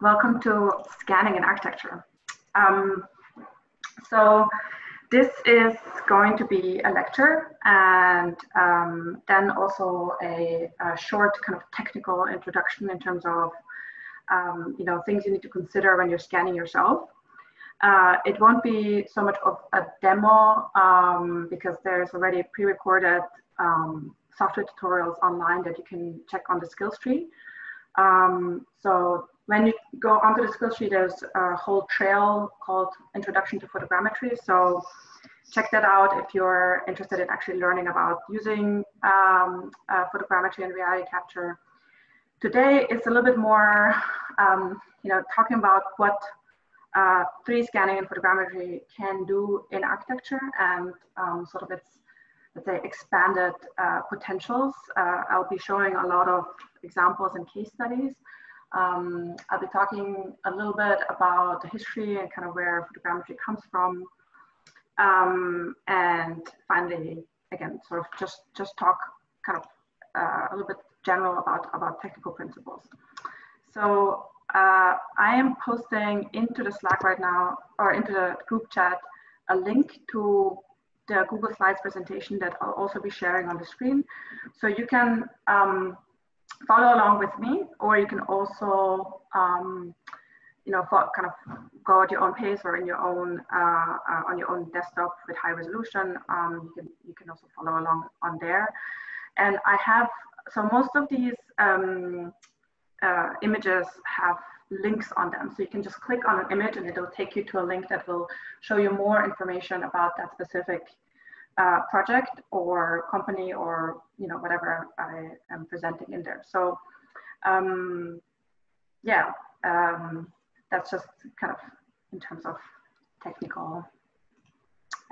welcome to Scanning in Architecture. Um, so this is going to be a lecture and um, then also a, a, short kind of technical introduction in terms of um, you know things you need to consider when you're scanning yourself. Uh, it won't be so much of a demo um, because there's already pre-recorded um, software tutorials online that you can check on the skills tree. Um, so when you go onto the skills tree, there's a whole trail called Introduction to Photogrammetry. So check that out if you're interested in actually learning about using um, uh, photogrammetry and reality capture. Today it's a little bit more, um, you know, talking about what uh, 3D scanning and photogrammetry can do in architecture and um, sort of its, let's say, expanded uh, potentials. Uh, I'll be showing a lot of examples and case studies. Um, I'll be talking a little bit about the history and kind of where photogrammetry comes from. Um, and finally, again, sort of just, just talk kind of uh, a little bit general about, about technical principles. So uh, I am posting into the Slack right now, or into the group chat, a link to the Google Slides presentation that I'll also be sharing on the screen. So you can um, follow along with me, or you can also, um, you know, for, kind of go at your own pace or in your own uh, uh, on your own desktop with high resolution. Um, you can you can also follow along on there. And I have so most of these um, uh, images have links on them. So you can just click on an image and it'll take you to a link that will show you more information about that specific uh, project or company or you know whatever I am presenting in there. So um, yeah, um, that's just kind of in terms of technical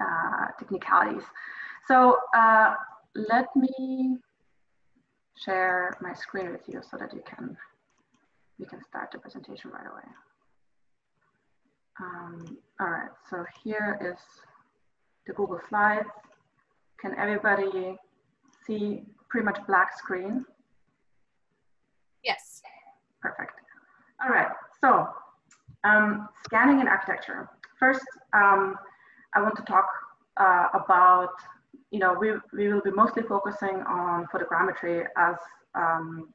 uh, technicalities. So uh, let me share my screen with you so that you can we can start the presentation right away. Um, all right, so here is the Google Slides. Can everybody see pretty much black screen? Yes. Perfect. All right, so um, scanning in architecture. First, um, I want to talk uh, about, you know, we, we will be mostly focusing on photogrammetry as, um,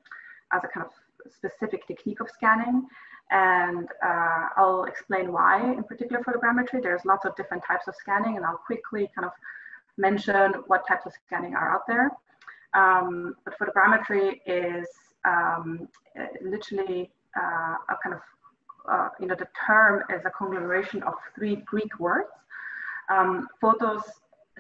as a kind of specific technique of scanning. And uh, I'll explain why in particular photogrammetry. There's lots of different types of scanning and I'll quickly kind of mention what types of scanning are out there. Um, but photogrammetry is um, literally uh, a kind of, uh, you know, the term is a conglomeration of three Greek words. Um, photos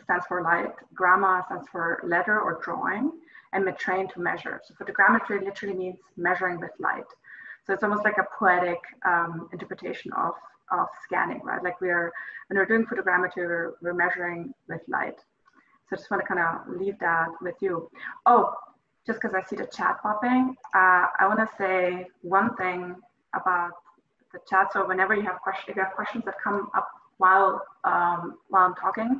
stands for light, gramma stands for letter or drawing, and metrain to measure. So photogrammetry literally means measuring with light. So it's almost like a poetic um, interpretation of of scanning, right? Like we're, when we're doing photogrammetry, we're, we're measuring with light. So I just want to kind of leave that with you. Oh, just because I see the chat popping, uh, I want to say one thing about the chat. So whenever you have questions, if you have questions that come up while um, while I'm talking,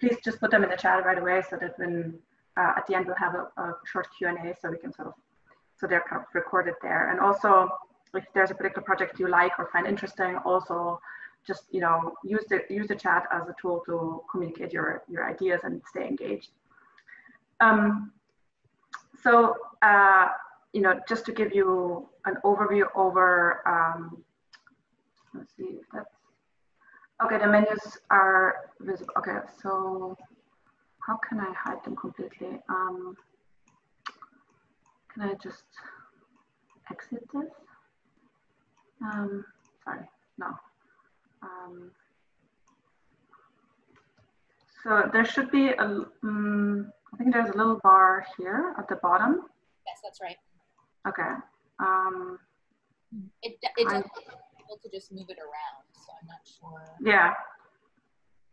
please just put them in the chat right away, so that when uh, at the end we'll have a, a short Q and A, so we can sort of so they're kind of recorded there. And also, if there's a particular project you like or find interesting, also just you know use the use the chat as a tool to communicate your your ideas and stay engaged. Um, so uh, you know just to give you an overview over um, let's see if that's okay the menus are visible. Okay so how can I hide them completely? Um, can I just exit this um, sorry, no. Um, so there should be a, um, I think there's a little bar here at the bottom. Yes, that's right. Okay. Um, it it doesn't able to just move it around, so I'm not sure. Yeah.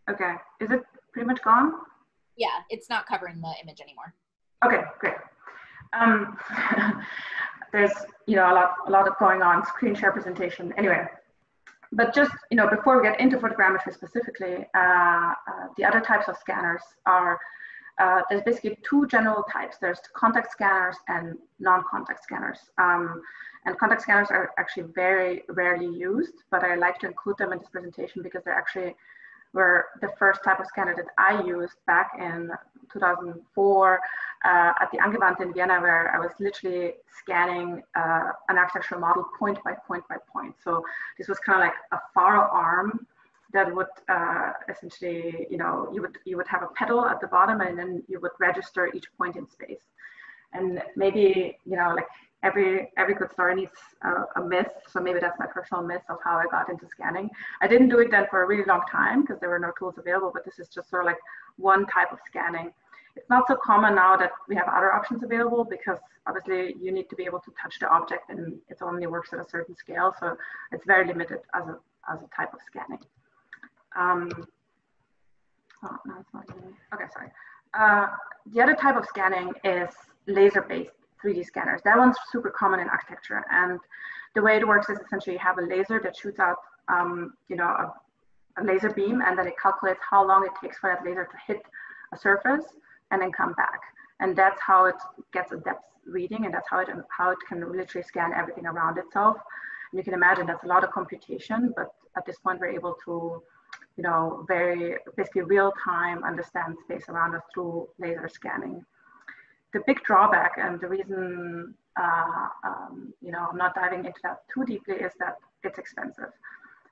Okay. Is it pretty much gone? Yeah, it's not covering the image anymore. Okay, great. Um, there's you know a lot a lot of going on screen share presentation anyway but just you know before we get into photogrammetry specifically uh, uh, the other types of scanners are uh, there's basically two general types. There's contact scanners and non-contact scanners. Um, and contact scanners are actually very rarely used, but I like to include them in this presentation because they're actually were the first type of scanner that I used back in 2004 uh, at the Angewandte in Vienna, where I was literally scanning uh, an architectural model point by point by point. So this was kind of like a faro arm that would uh, essentially, you know, you would you would have a pedal at the bottom, and then you would register each point in space. And maybe you know, like every every good story needs a, a, myth. So maybe that's my personal myth of how I got into scanning. I didn't do it then for a really long time because there were no tools available. But this is just sort of like one type of scanning. It's not so common now that we have other options available because obviously you need to be able to touch the object and it only works at a certain scale. So it's very limited as a as a type of scanning. Um, oh, no, it's not Okay, sorry. Uh, the other type of scanning is laser-based 3D scanners. That one's super common in architecture. And the way it works is essentially you have a laser that shoots out, um, you know, a, a, laser beam, and then it calculates how long it takes for that laser to hit a surface and then come back. And that's how it gets a depth reading, and that's how it how it can literally scan everything around itself. And you can imagine that's a lot of computation, but at this point we're able to you know, very basically real time understand space around us through laser scanning. The big drawback and the reason, uh, um, you know, I'm not diving into that too deeply is that it's expensive.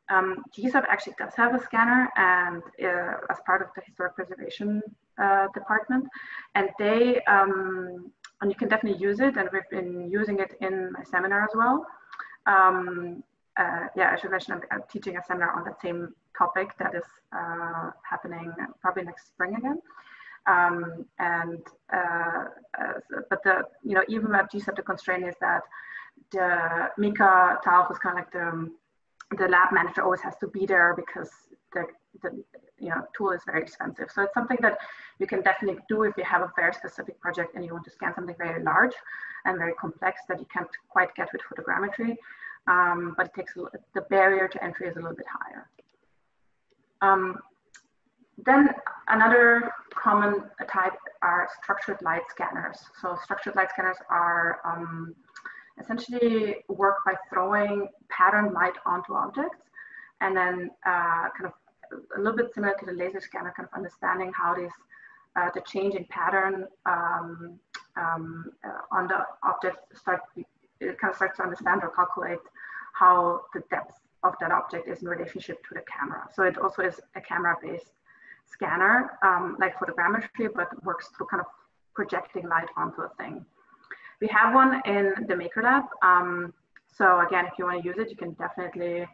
Um, GSAPP actually does have a scanner and uh, as part of the historic preservation uh, department and they, um, and you can definitely use it and we've been using it in my seminar as well. Um, uh, yeah, I should mention I'm, I'm, teaching a seminar on that same topic that is uh, happening probably next spring again. Um, and uh, but the you know even GSAPP the constraint is that the Mika Tao is kind of like the the lab manager always has to be there because the the you know tool is very expensive. So it's something that you can definitely do if you have a very specific project and you want to scan something very large and very complex that you can't quite get with photogrammetry um, but it takes a, the barrier to entry is a little bit higher. Um, then another common type are structured light scanners. So structured light scanners are um, essentially work by throwing pattern light onto objects and then uh, kind of a little bit similar to the laser scanner, kind of understanding how these, uh, the change in pattern um, um, uh, on the object start it kind of starts to understand or calculate how the depth of that object is in relationship to the camera. So it also is a camera-based scanner, um, like photogrammetry, but works through kind of projecting light onto a thing. We have one in the Maker Lab. Um, so again, if you want to use it, you can definitely,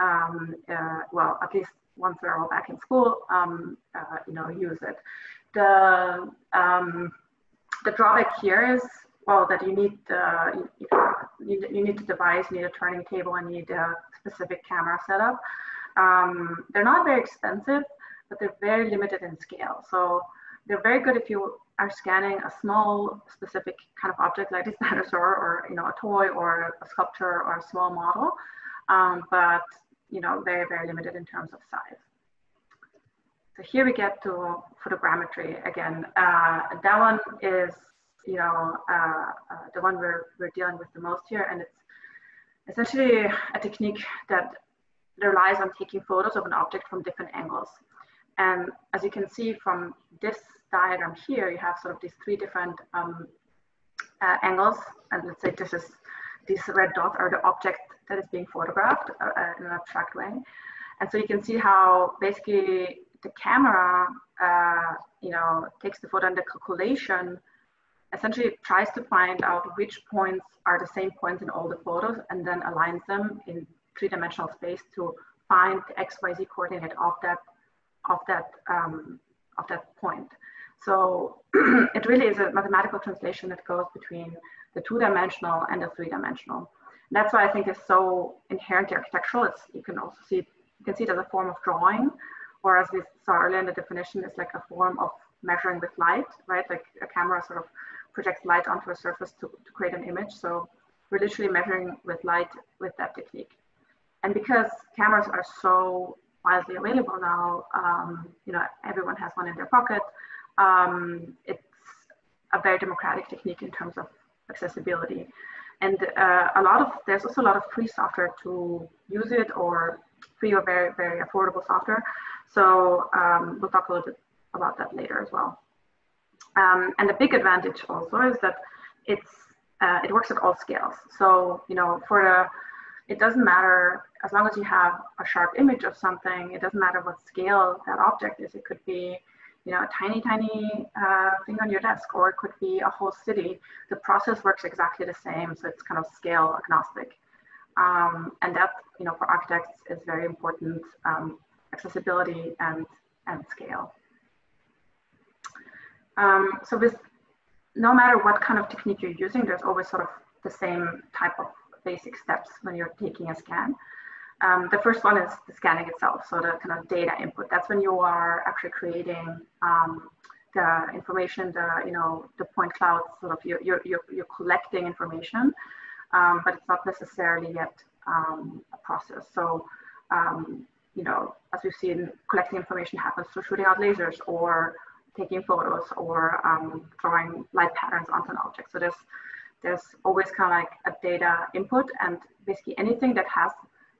um, uh, well, at least once we're all back in school, um, uh, you know, use it. The, um, the drawback here is well, that you need, uh, you, you, need the device, you need a turning table, and you need a specific camera setup. Um, they're not very expensive, but they're very limited in scale. So they're very good if you are scanning a small specific kind of object like this dinosaur or you know a toy or a sculpture or a small model, um, but you know very very limited in terms of size. So here we get to photogrammetry again. Uh, that one is you know, uh, uh, the one we're, we're dealing with the most here. And it's essentially a technique that relies on taking photos of an object from different angles. And as you can see from this diagram here, you have sort of these three different um, uh, angles. And let's say this is, these red dots are the object that is being photographed uh, uh in an abstract way. And so you can see how basically the camera, uh, you know, takes the photo and the calculation essentially tries to find out which points are the same points in all the photos and then aligns them in three-dimensional space to find the XYZ coordinate of that of that um, of that point. So it really is a mathematical translation that goes between the two-dimensional and the three-dimensional. That's why I think it's so inherently architectural. It's you can also see you can see it as a form of drawing, or as we saw earlier in the definition, it's like a form of measuring with light, right? Like a camera sort of projects light onto a surface to, to create an image. So we're literally measuring with light with that technique. And because cameras are so widely available now, um, you know, everyone has one in their pocket. um, it's a very democratic technique in terms of accessibility. And uh, a lot of, there's also a lot of free software to use it or free or very, very affordable software. So um, we'll talk a little bit about that later as well. Um, and the big advantage also is that it's uh, it works at all scales. So you know, for the it doesn't matter as long as you have a sharp image of something. It doesn't matter what scale that object is. It could be you know a tiny tiny uh, thing on your desk, or it could be a whole city. The process works exactly the same. So it's kind of scale agnostic. Um, and that you know for architects is very important um, accessibility and and scale. Um, so with no matter what kind of technique you're using, there's always sort of the same type of basic steps when you're taking a scan. Um, the first one is the scanning itself, so the kind of data input. That's when you are actually creating um, the information, the you know the point clouds. Sort of you're you're you're, you're collecting information, um, but it's not necessarily yet um, a process. So um, you know, as we've seen, collecting information happens through shooting out lasers or taking photos or um, drawing light patterns onto an object. So there's there's always kind of like a data input and basically anything that has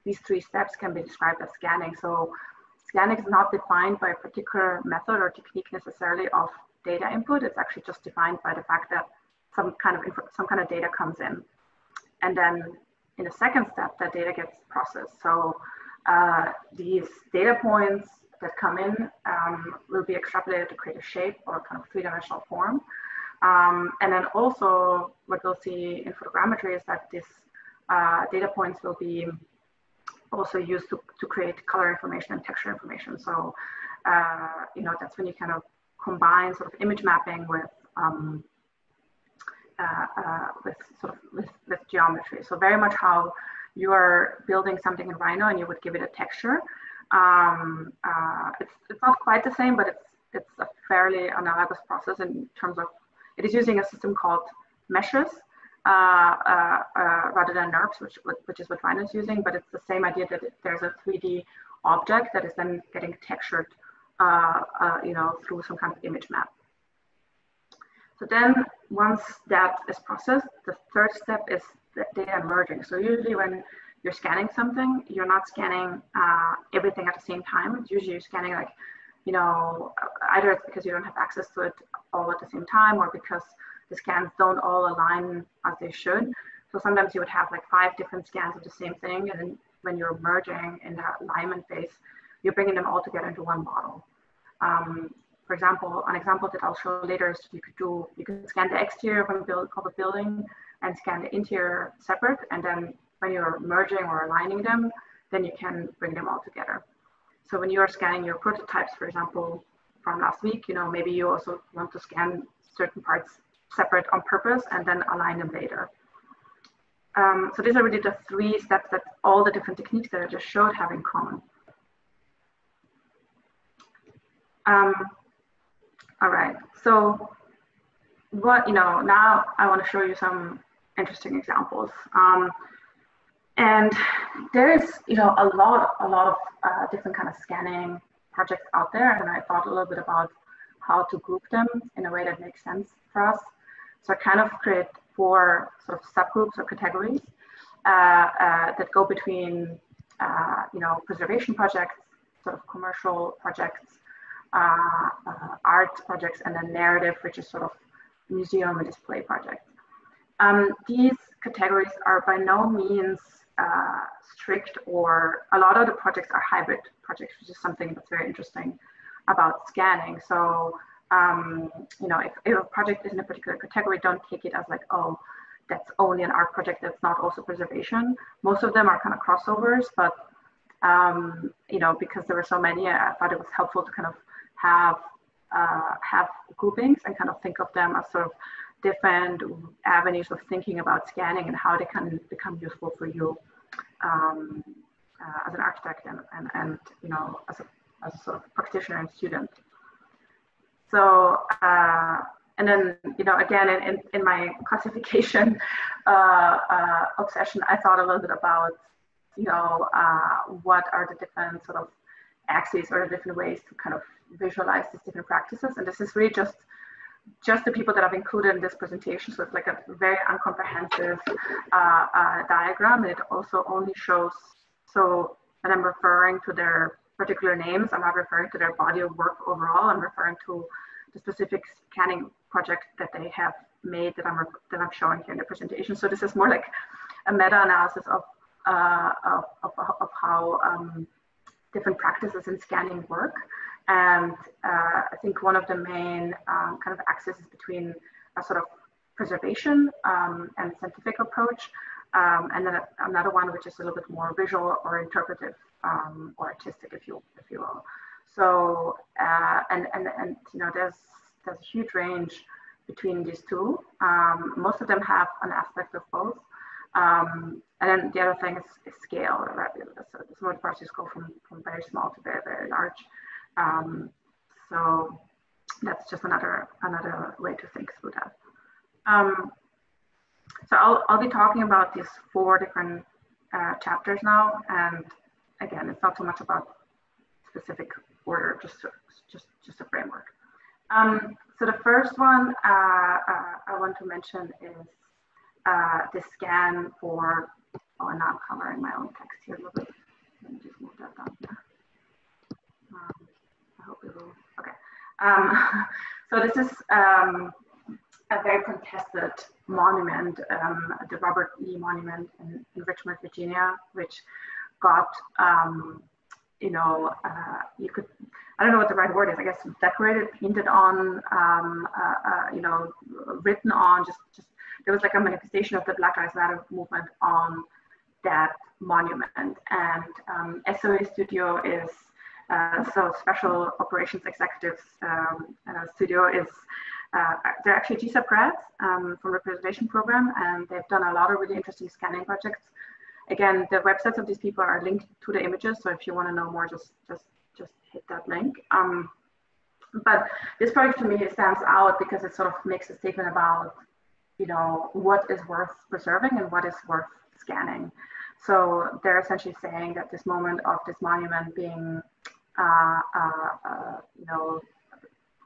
these three steps can be described as scanning. So scanning is not defined by a particular method or technique necessarily of data input. It's actually just defined by the fact that some kind of some kind of data comes in. And then in the second step, that data gets processed. So uh, these data points that come in um, will be extrapolated to create a shape or kind of three-dimensional form. Um, and then also what we'll see in photogrammetry is that these uh, data points will be also used to, to create color information and texture information. So, uh, you know, that's when you kind of combine sort of image mapping with um, uh, uh, with sort of with, with geometry. So very much how you are building something in Rhino and you would give it a texture. Um, uh, it's, it's not quite the same, but it's, it's a fairly analogous process in terms of, it is using a system called meshes uh, uh, uh rather than NURBS, which, which is what Rhino is using, but it's the same idea that there's a 3D object that is then getting textured, you know, through some kind of image map. So then once that is processed, the third step is data merging. So usually when you're scanning something, you're not scanning uh, everything at the same time. It's usually you're scanning like, you know, either it's because you don't have access to it all at the same time or because the scans don't all align as they should. So sometimes you would have like five different scans of the same thing. And then when you're merging in that alignment phase, you're bringing them all together into one model. Um, for example, an example that I'll show later is you could do, you could scan the exterior of a, build, of a building and scan the interior separate and then when you're merging or aligning them, then you can bring them all together. So when you're scanning your prototypes, for example, from last week, you know, maybe you also want to scan certain parts separate on purpose and then align them later. Um, so these are really the three steps that all the different techniques that I just showed have in common. Um, all right, so what, you know, now I want to show you some interesting examples. Um, and there is, you know, a lot, a lot of uh, different kind of scanning projects out there. And I thought a little bit about how to group them in a way that makes sense for us. So I kind of create four sort of subgroups or categories uh, uh, that go between, uh, you know, preservation projects, sort of commercial projects, uh, uh, art projects, and then narrative, which is sort of museum and display projects. Um, these categories are by no means uh, strict or a lot of the projects are hybrid projects, which is something that's very interesting about scanning. So, um, you know, if, if, a project is in a particular category, don't take it as like, oh, that's only an art project that's not also preservation. Most of them are kind of crossovers, but, um, you know, because there were so many, I thought it was helpful to kind of have uh, have groupings and kind of think of them as sort of different avenues of thinking about scanning and how they can become useful for you um, uh, as an architect and, and, and you know as a, as a sort of practitioner and student. So uh, and then you know again in, in, in my classification uh, uh obsession, I thought a little bit about you know uh, what are the different sort of axes or the different ways to kind of visualize these different practices. And this is really just just the people that I've included in this presentation. So it's like a very uncomprehensive uh, uh, diagram. And it also only shows, so when I'm referring to their particular names, I'm not referring to their body of work overall. I'm referring to the specific scanning project that they have made that I'm, that I'm showing here in the presentation. So this is more like a meta-analysis of, uh, of, of, of, how um, different practices in scanning work. And uh, I think one of the main um, kind of axes is between a sort of preservation um, and scientific approach, um, and then another one which is a little bit more visual or interpretive um, or artistic, if you if you will. So uh, and and and you know there's there's a huge range between these two. Um, most of them have an aspect of both. Um, and then the other thing is, is scale, right? So some of the go from, from very small to very, very large. Um, so that's just another another way to think through that. Um, so I'll, I'll be talking about these four different uh, chapters now. And again, it's not so much about specific order, just, just, just a framework. Um, so the first one uh, uh, I want to mention is uh, the scan for, oh, and now I'm covering my own text here a little bit. Let me just move that down. Um, it will, okay. Um, so this is um, a very contested monument, um, the Robert Lee Monument in, in Richmond, Virginia, which got, um, you know, uh, you could, I don't know what the right word is, I guess decorated, painted on, um, uh, uh, you know, written on, just, just, there was like a manifestation of the Black Lives Matter movement on that monument. And um, SOA Studio is so Special Operations Executives um, uh, Studio is, uh, they're actually GSAPP grads um, from the Preservation Program, and they've done a lot of really interesting scanning projects. Again, the websites of these people are linked to the images, so if you want to know more, just just just hit that link. Um, but this project to me stands out because it sort of makes a statement about, you know, what is worth preserving and what is worth scanning. So they're essentially saying that this moment of this monument being uh, uh, uh, you know,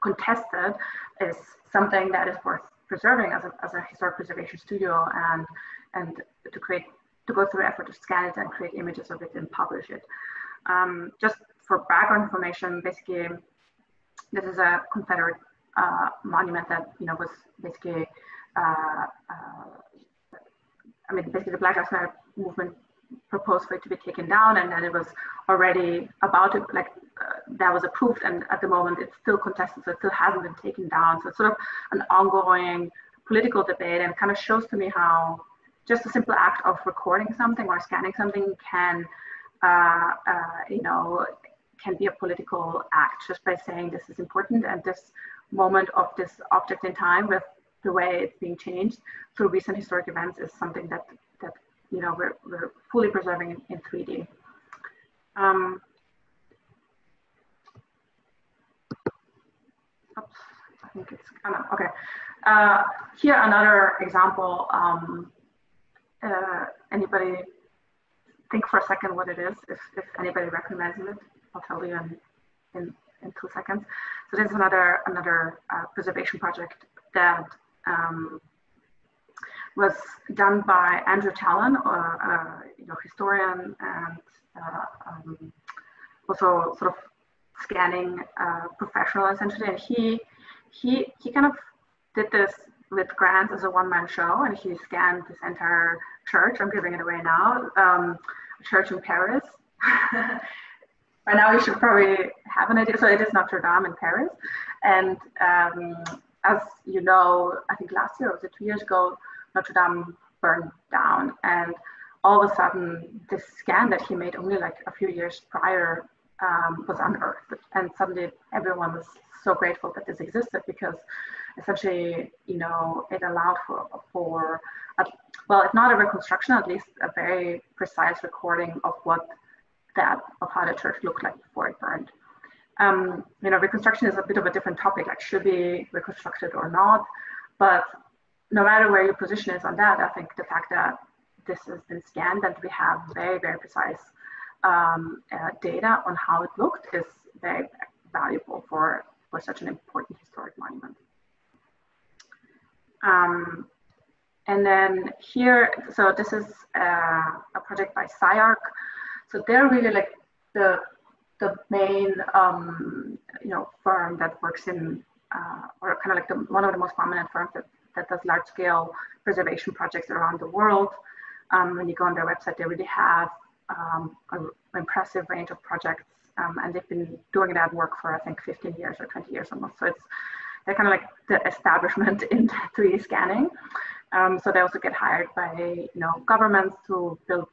contested is something that is worth preserving as a, as a historic preservation studio and and to create to go through effort to scan it and create images of it and publish it. Um, just for background information, basically, this is a Confederate uh, monument that you know was basically, uh, uh, I mean, basically the Black Lives Matter movement proposed for it to be taken down and then it was already about to like uh, that was approved and at the moment it's still contested so it still hasn't been taken down. So it's sort of an ongoing political debate and kind of shows to me how just a simple act of recording something or scanning something can uh, uh, you know can be a political act just by saying this is important and this moment of this object in time with the way it's being changed through recent historic events is something that you know, we're, we're fully preserving in, in 3D. Um, oops, I think it's of, okay. Uh, here, another example. Um, uh, anybody think for a second what it is, if, if anybody recognizes it, I'll tell you in, in, in two seconds. So this is another, another uh, preservation project that um, was done by Andrew Tallon, a, a you know, historian and uh, um, also sort of scanning uh, professional essentially. And he, he, he kind of did this with grants as a one-man show and he scanned this entire church. I'm giving it away now. Um, a church in Paris. By now you should probably have an idea. So it is Notre Dame in Paris. And um, as you know, I think last year or was it two years ago, Notre Dame burned down. And all of a sudden, this scan that he made only like a few years prior um, was unearthed. And suddenly everyone was so grateful that this existed because essentially, you know, it allowed for, for a, well, if not a reconstruction, at least a very precise recording of what that, of how the church looked like before it burned. Um, you know, reconstruction is a bit of a different topic, like should be reconstructed or not. But no matter where your position is on that, I think the fact that this has been scanned and we have very, very precise um, uh, data on how it looked is very valuable for, for such an important historic monument. Um, and then here, so this is uh, a project by CyArk. So they're really like the the main um, you know firm that works in uh, or kind of like the, one of the most prominent firms that, that does large scale preservation projects around the world. Um, when you go on their website, they really have um, an impressive range of projects, um, and they've been doing that work for I think 15 years or 20 years almost. So it's they're kind of like the establishment in 3D scanning. Um, so they also get hired by you know governments to build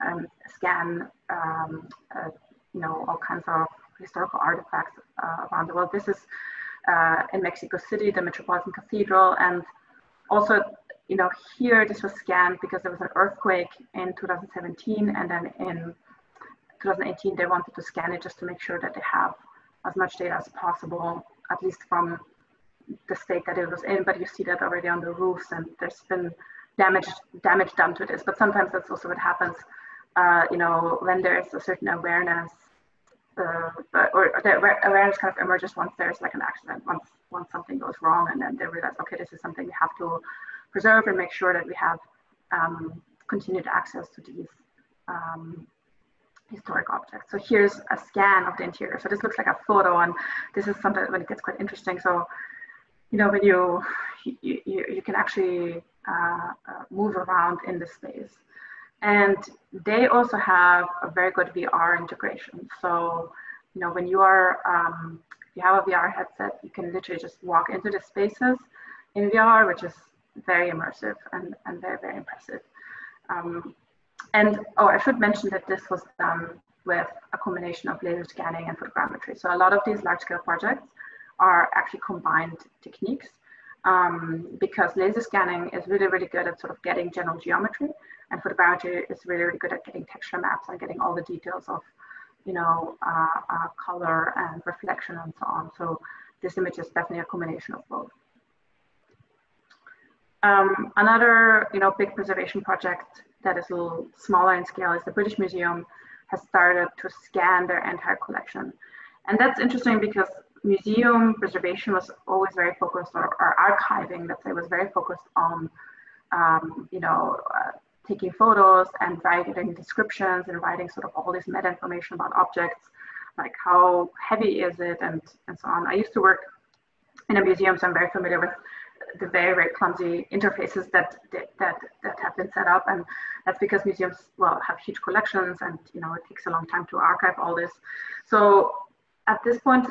and scan um, uh, you know all kinds of historical artifacts uh, around the world. This is uh, in Mexico City, the Metropolitan Cathedral, and also you know here this was scanned because there was an earthquake in 2017, and then in 2018 they wanted to scan it just to make sure that they have as much data as possible, at least from the state that it was in, but you see that already on the roofs and there's been damage damage done to this. But sometimes that's also what happens, uh, you know, when there's a certain awareness, uh, or the awareness kind of emerges once there's like an accident, once once something goes wrong, and then they realize, okay, this is something we have to preserve and make sure that we have um, continued access to these um, historic objects. So here's a scan of the interior. So this looks like a photo, and this is something when it gets quite interesting. So you know, when you, you, you can actually uh, uh, move around in the space. And they also have a very good VR integration. So, you know, when you are, um, you have a VR headset, you can literally just walk into the spaces in VR, which is very immersive and, and very, very impressive. Um, and, oh, I should mention that this was done with a combination of laser scanning and photogrammetry. So a lot of these large scale projects are actually combined techniques um, because laser scanning is really, really good at sort of getting general geometry and photogrammetry is really, really good at getting texture maps and getting all the details of, you know, uh, uh, color and reflection and so on. So this image is definitely a combination of both. Um, another, you know, big preservation project that is a little smaller in scale is the British Museum has started to scan their entire collection. And that's interesting because museum preservation was always very focused, or, or archiving, let's say, was very focused on, um, you know, uh, taking photos and writing descriptions and writing sort of all this meta information about objects, like how heavy is it and, and so on. I used to work in a museum, so I'm very familiar with the very, very clumsy interfaces that, that, that have been set up. And that's because museums, well, have huge collections and, you know, it takes a long time to archive all this. So at this point,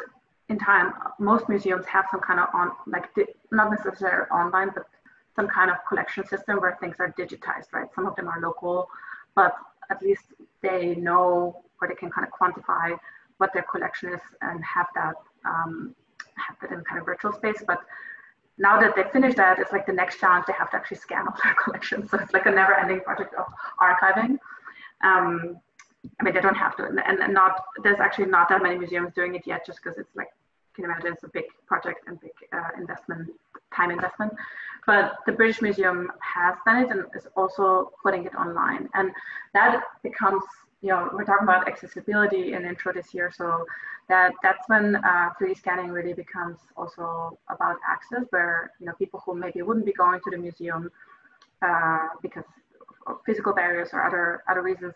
in time, most museums have some kind of on, like not necessarily online, but some kind of collection system where things are digitized, right? Some of them are local, but at least they know or they can kind of quantify what their collection is and have that um, have that in kind of virtual space. But now that they finish that, it's like the next challenge they have to actually scan all their collections. So it's like a never-ending project of archiving. Um, I mean, they don't have to, and, and not there's actually not that many museums doing it yet, just because it's like can imagine it's a big project and big uh, investment, time investment. But the British Museum has done it and is also putting it online. And that becomes, you know, we're talking about accessibility in intro this year. So that that's when uh, 3D scanning really becomes also about access, where, you know, people who maybe wouldn't be going to the museum uh, because of physical barriers or other, other reasons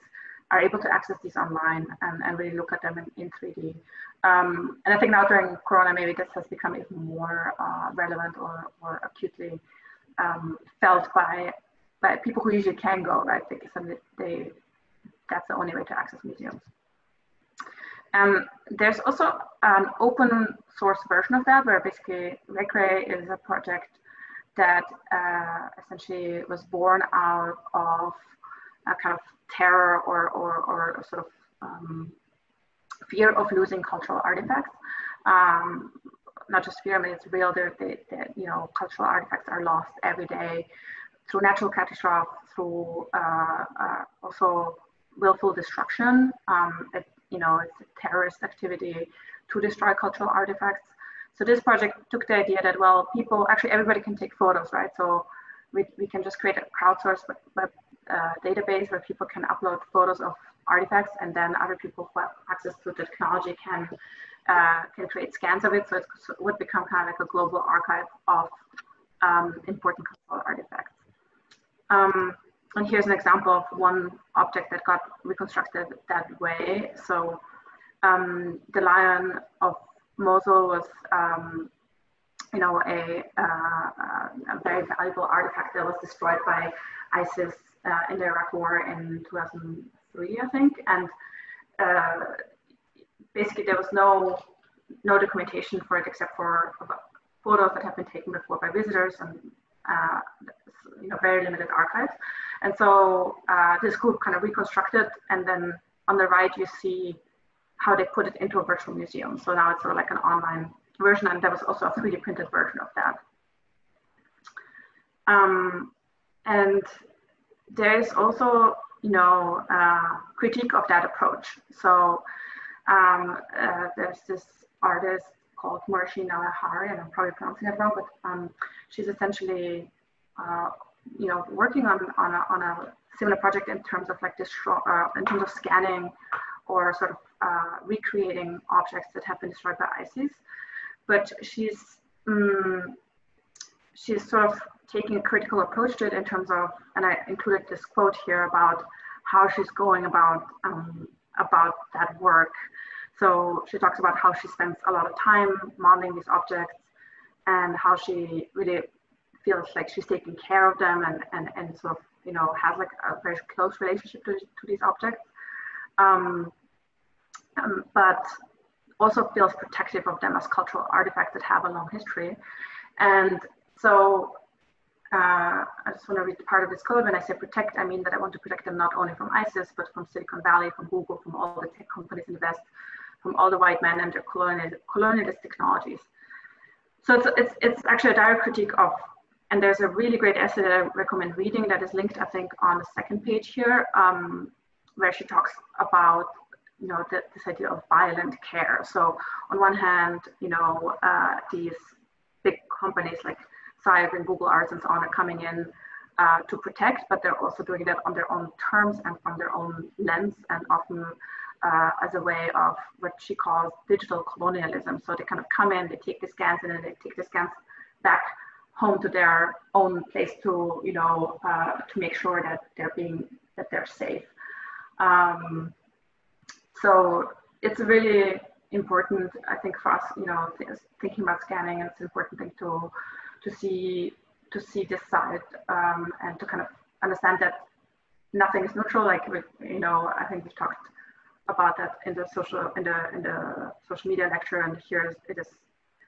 are able to access these online and, and really look at them in, in 3D. Um, and I think now during Corona, maybe this has become even more uh, relevant or, or acutely um, felt by, by people who usually can go, right? Because they, that's the only way to access museums. Um, there's also an open source version of that where basically Rekrei is a project that uh, essentially was born out of a kind of terror or, or, or sort of um, fear of losing cultural artifacts. Um, not just fear, mean, it's real that, you know, cultural artifacts are lost every day through natural catastrophe, through uh, uh, also willful destruction. Um, it, you know, it's terrorist activity to destroy cultural artifacts. So this project took the idea that, well, people, actually everybody can take photos, right? So we, we can just create a crowdsourced web, database where people can upload photos of artifacts and then other people who have access to the technology can uh, can create scans of it. So it would become kind of like a global archive of um, important cultural artifacts. Um, and here's an example of one object that got reconstructed that way. So um, the lion of Mosul was, um, you know, a, uh, a, very valuable artifact that was destroyed by ISIS uh, in the Iraq War in 2003, I think. And uh, basically, there was no no documentation for it except for photos that have been taken before by visitors and uh, you know very limited archives. And so uh, this group kind of reconstructed, and then on the right you see how they put it into a virtual museum. So now it's sort of like an online version, and there was also a 3D printed version of that. Um, and there is also, you know, uh, critique of that approach. So um, uh, there's this artist called Morehshin Allahyari, and I'm probably pronouncing it wrong, but um, she's essentially, uh, you know, working on on a, on a similar project in terms of like this, uh, in terms of scanning or sort of uh, recreating objects that have been destroyed by ISIS. But she's um, she's sort of taking a critical approach to it in terms of, and I included this quote here about how she's going about um, about that work. So she talks about how she spends a lot of time modeling these objects and how she really feels like she's taking care of them and, and, and sort of, you know, has like a very close relationship to, to these objects. Um, um, but also feels protective of them as cultural artifacts that have a long history. And so uh, I just want to read part of this code. When I say protect, I mean that I want to protect them not only from ISIS, but from Silicon Valley, from Google, from all the tech companies in the West, from all the white men and their colonial, colonialist technologies. So it's, it's, it's actually a direct critique of, and there's a really great essay that I recommend reading that is linked, I think, on the second page here, um, where she talks about, you know, the, this idea of violent care. So on one hand, you know, uh, these big companies like CyArk and Google Arts and so on are coming in uh, to protect, but they're also doing that on their own terms and from their own lens and often uh, as a way of what she calls digital colonialism. So they kind of come in, they take the scans, and then they take the scans back home to their own place to, you know, uh, to make sure that they're being that they're safe. Um, so it's really important, I think, for us, you know, thinking about scanning, it's an important thing to to see to see this side um, and to kind of understand that nothing is neutral. Like you know, I think we've talked about that in the social in the in the social media lecture, and here it is.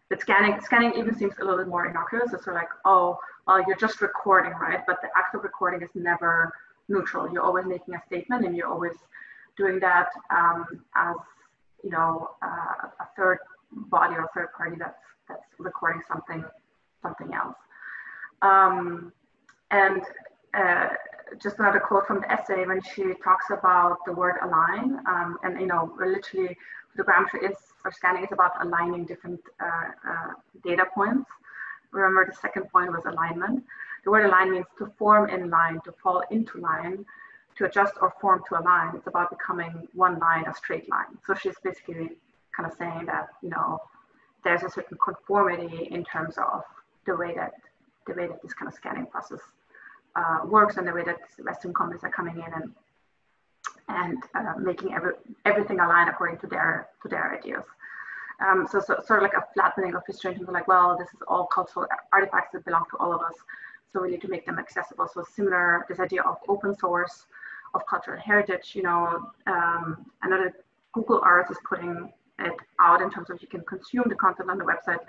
That scanning scanning even seems a little bit more innocuous. It's sort of like, oh, well, you're just recording, right? But the act of recording is never neutral. You're always making a statement, and you're always doing that um, as you know uh, a third body or third party that's that's recording something something else. Um, and uh, just another quote from the essay when she talks about the word align, um, and you know, literally photogrammetry is for scanning is about aligning different uh, uh, data points. Remember, the second point was alignment. The word align means to form in line, to fall into line, to adjust or form to align. It's about becoming one line, a straight line. So she's basically kind of saying that you know there's a certain conformity in terms of the way that the way that this kind of scanning process uh, works and the way that Western companies are coming in and and uh, making every, everything align according to their to their ideas. Um, so, so, sort of like a flattening of history and like, well, this is all cultural artifacts that belong to all of us. So we need to make them accessible. So similar, this idea of open source, of cultural heritage, you know, um, another Google Arts is putting it out in terms of you can consume the content on the website,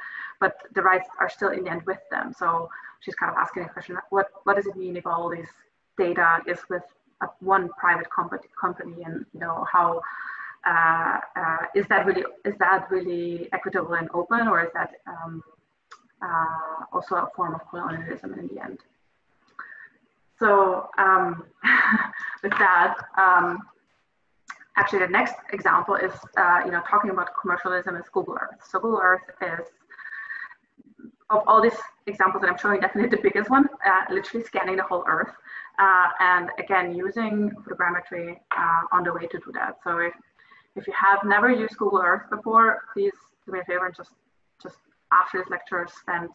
but the rights are still in the end with them. So she's kind of asking a question, what, what does it mean if all this data is with a, one private company, company and you know how uh, uh, is that really is that really equitable and open or is that um, uh, also a form of colonialism in the end? So um, with that, um, actually the next example is, uh, you know, talking about commercialism is Google Earth. So Google Earth is of all these examples that I'm showing, definitely the biggest one, uh, literally scanning the whole Earth. Uh, and again, using photogrammetry uh, on the way to do that. So if, if you have never used Google Earth before, please do me a favor and just, just after this lecture, spend,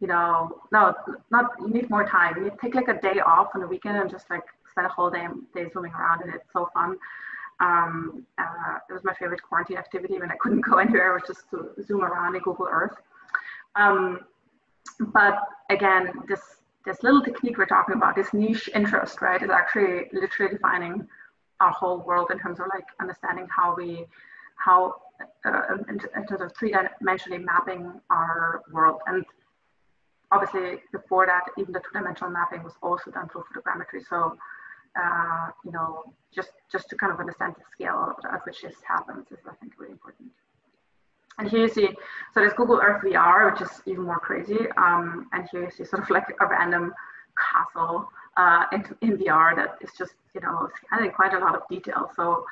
you know, no, not, you need more time. You need to take like a day off on the weekend and just like spend a whole day, day zooming around and it's so fun. Um, uh, it was my favorite quarantine activity when I couldn't go anywhere, was just to zoom around in Google Earth. Um, but again, this this little technique we're talking about, this niche interest, right, is actually literally defining our whole world in terms of like understanding how we, how uh, in, in terms of three-dimensionally mapping our world. And obviously before that, even the two-dimensional mapping was also done through photogrammetry. So, uh, you know, just just to kind of understand the scale at which this happens is, I think, really important. And here you see, so there's Google Earth VR, which is even more crazy. Um, and here you see sort of like a random castle uh, in, in VR that is just, you know, scanning quite a lot of detail. So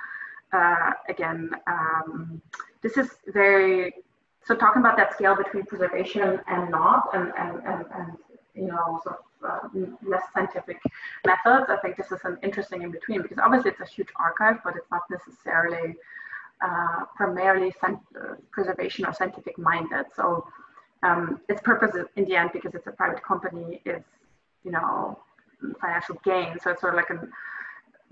uh, again, um, this is very, so talking about that scale between preservation and not, and, and, and, and you know, sort of uh, less scientific methods, I think this is an interesting in between because obviously it's a huge archive, but it's not necessarily uh, primarily preservation or scientific minded. So um, its purpose in the end, because it's a private company, is you know financial gain. So it's sort of like an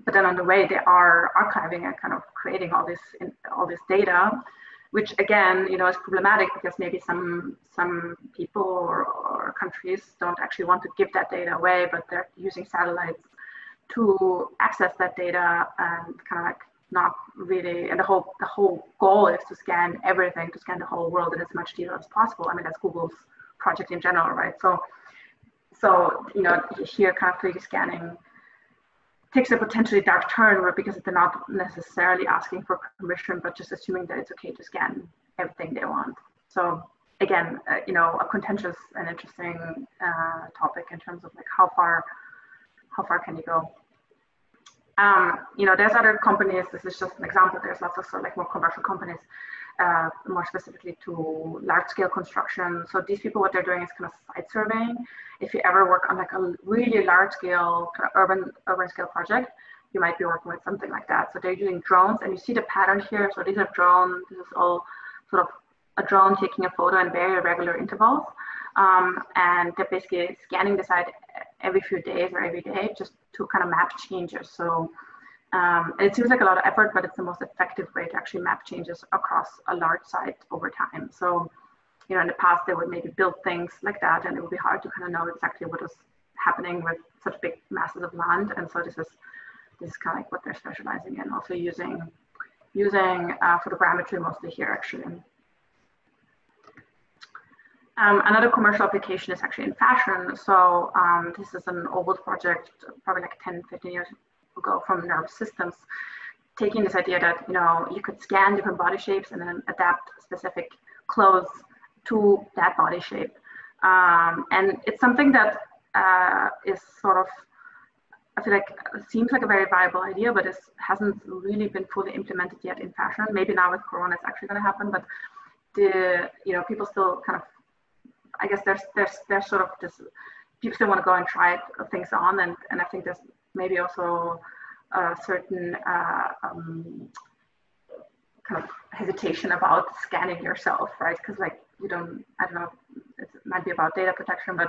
but then on the way they are archiving and kind of creating all this in, all this data which again you know is problematic because maybe some some people or, or countries don't actually want to give that data away but they're using satellites to access that data and kind of like not really and the whole the whole goal is to scan everything to scan the whole world in as much detail as possible. I mean that's google's project in general right? So so you know here kind of 3d scanning takes a potentially dark turn because they're not necessarily asking for permission but just assuming that it's okay to scan everything they want. So again uh, you know a contentious and interesting uh, topic in terms of like how far how far can you go? Um, you know, there's other companies, this is just an example, there's lots of sort of like more commercial companies, uh, more specifically to large scale construction. So these people, what they're doing is kind of site surveying. If you ever work on like a really large scale kind of urban, urban scale project, you might be working with something like that. So they're using drones and you see the pattern here. So these are drones, this is all sort of a drone taking a photo in very irregular intervals. Um, and they're basically scanning the site every few days or every day just to kind of map changes. So um, it seems like a lot of effort, but it's the most effective way to actually map changes across a large site over time. So, you know, in the past, they would maybe build things like that, and it would be hard to kind of know exactly what was happening with such big masses of land. And so this is this is kind of like what they're specializing in. Also using using uh, photogrammetry mostly here actually. Um, another commercial application is actually in fashion. So um, this is an old project, probably like 10, 15 years ago from nervous Systems, taking this idea that, you know, you could scan different body shapes and then adapt specific clothes to that body shape. Um, and it's something that uh, is sort of, I feel like it seems like a very viable idea, but it hasn't really been fully implemented yet in fashion. Maybe now with Corona it's actually going to happen, but the, you know, people still kind of I guess there's there's there's sort of this people still want to go and try things on, and and I think there's maybe also a certain uh, um, kind of hesitation about scanning yourself, right? Because like you don't, I don't know, it might be about data protection, but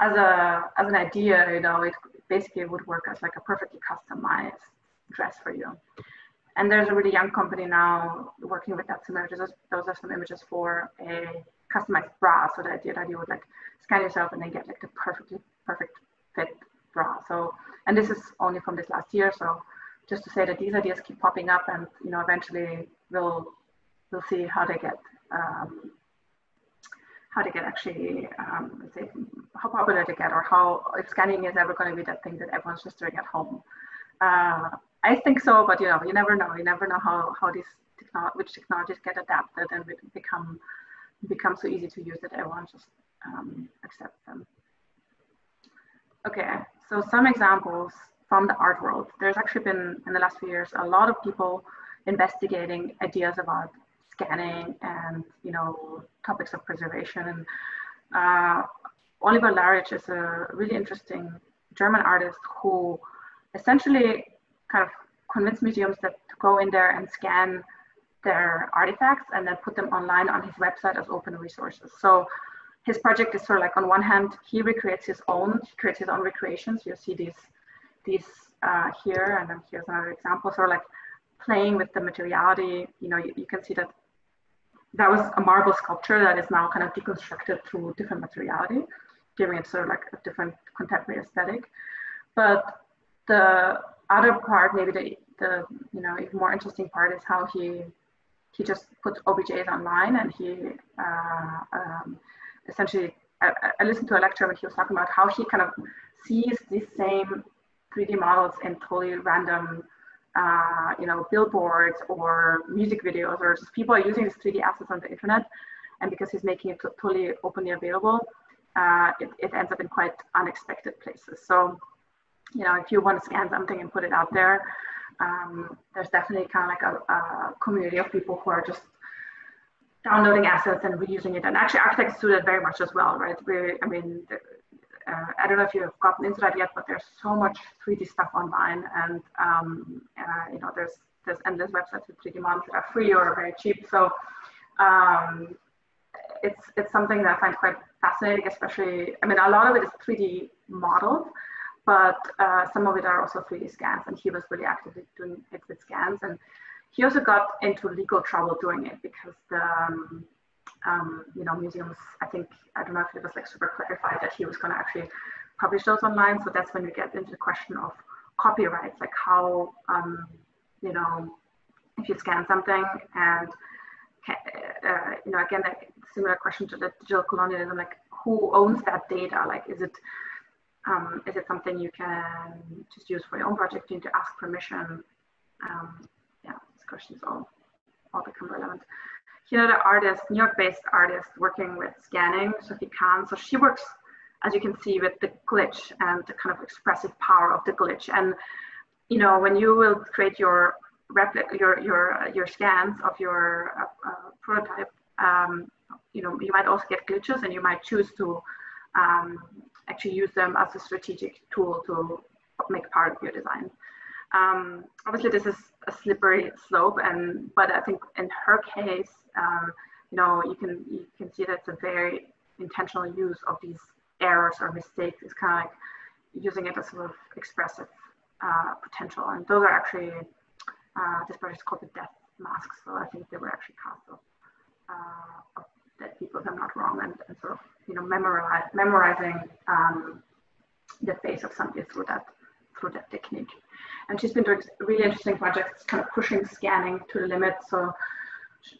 as a as an idea, you know, it basically would work as like a perfectly customized dress for you. And there's a really young company now working with that. Some images, those are some images for a customized bra. So the idea that you would like scan yourself and then get like the perfectly perfect fit bra. So, and this is only from this last year. So just to say that these ideas keep popping up and, you know, eventually we'll, we'll see how they get, um, how they get actually, um, let's say, how popular they get or how, if scanning is ever going to be that thing that everyone's just doing at home. Uh, I think so, but you know, you never know. You never know how, how these which technologies get adapted and become become so easy to use that everyone just um, accepts them. Okay, so some examples from the art world. There's actually been, in the last few years, a lot of people investigating ideas about scanning and, you know, topics of preservation. And uh, Oliver Laric is a really interesting German artist who essentially kind of convinced museums that to go in there and scan their artifacts and then put them online on his website as open resources. So his project is sort of like on one hand, he recreates his own, he creates his own recreations. You see these, these uh, here, and then here's another example. Sort of like playing with the materiality. You know, you, you can see that that was a marble sculpture that is now kind of deconstructed through different materiality, giving it sort of like a different contemporary aesthetic. But the other part, maybe the, the you know even more interesting part is how he he just put OBJs online and he uh, um, essentially I, I, listened to a lecture when he was talking about how he kind of sees these same 3D models in totally random uh, you know billboards or music videos or just people are using these 3D assets on the internet and because he's making it totally openly available uh, it, it ends up in quite unexpected places. So you know if you want to scan something and put it out there um, there's definitely kind of like a, a, community of people who are just downloading assets and reusing it. And actually, architects do that very much as well, right? We, I mean, uh, I don't know if you've gotten into that yet, but there's so much 3D stuff online, and um, uh, you know, there's there's endless websites with 3D models that are free or very cheap. So um, it's it's something that I find quite fascinating, especially. I mean, a lot of it is 3D modeled, but uh, some of it are also 3D scans, and he was really actively doing it with scans. And he also got into legal trouble doing it because the, um, um, you know, museums, I think, I don't know if it was like super clarified that he was going to actually publish those online. So that's when we get into the question of copyrights, like how, um, you know, if you scan something and, uh, you know, again, like similar question to the digital colonialism, like who owns that data? Like, is it, um, is it something you can just use for your own project? You need to ask permission. Um, questions all, all become relevant. Here, the artist, New York-based artist working with scanning, Sophie Kahn. So she works, as you can see, with the glitch and the kind of expressive power of the glitch. And you know, when you will create your replica, your your your scans of your uh, uh, prototype, um, you know, you might also get glitches, and you might choose to um, actually use them as a strategic tool to make part of your design. Um, obviously, this is a slippery slope, and but I think in her case, um, you know, you can you can see that it's a very intentional use of these errors or mistakes. It's kind of like using it as sort of expressive uh, potential, and those are actually uh, this project is called the death masks. So I think they were actually cast of, uh, of dead people, if I'm not wrong, and, and sort of you know, memorize, memorizing um, the face of somebody through that that technique. And she's been doing really interesting projects, kind of pushing scanning to the limit. So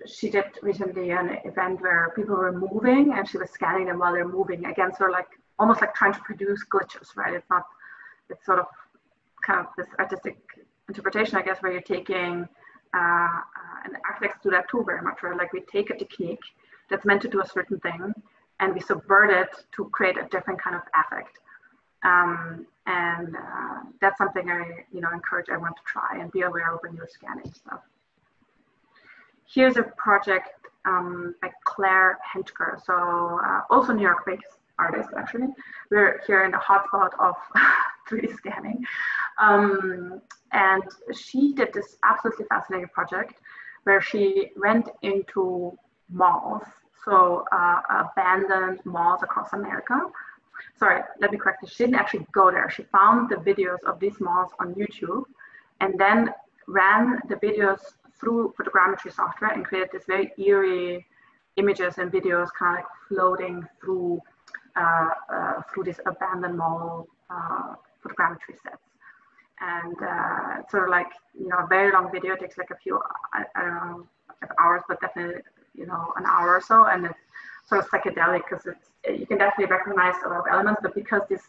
she did recently an event where people were moving and she was scanning them while they're moving. Again, sort of like almost like trying to produce glitches, right? It's not, it's sort of kind of this artistic interpretation, I guess, where you're taking, uh, uh, and architects do that too very much, right? Like we take a technique that's meant to do a certain thing and we subvert it to create a different kind of affect. Um, and uh, that's something I, you know, encourage everyone to try and be aware of when you're scanning stuff. Here's a project um, by Claire Hentschker, so uh, also New York-based artist actually. We're here in the hotspot of 3D scanning. Um, and she did this absolutely fascinating project where she went into malls so uh, abandoned malls across America. Sorry, let me correct this. She didn't actually go there. She found the videos of these malls on YouTube and then ran the videos through photogrammetry software and created this very eerie images and videos kind of like floating through uh, uh, through this abandoned mall uh, photogrammetry sets. And uh, sort of like, you know, a very long video, takes like a few, I, I don't know, hours, but definitely you know, an hour or so, and it's sort of psychedelic because it's you can definitely recognize a lot of elements, but because these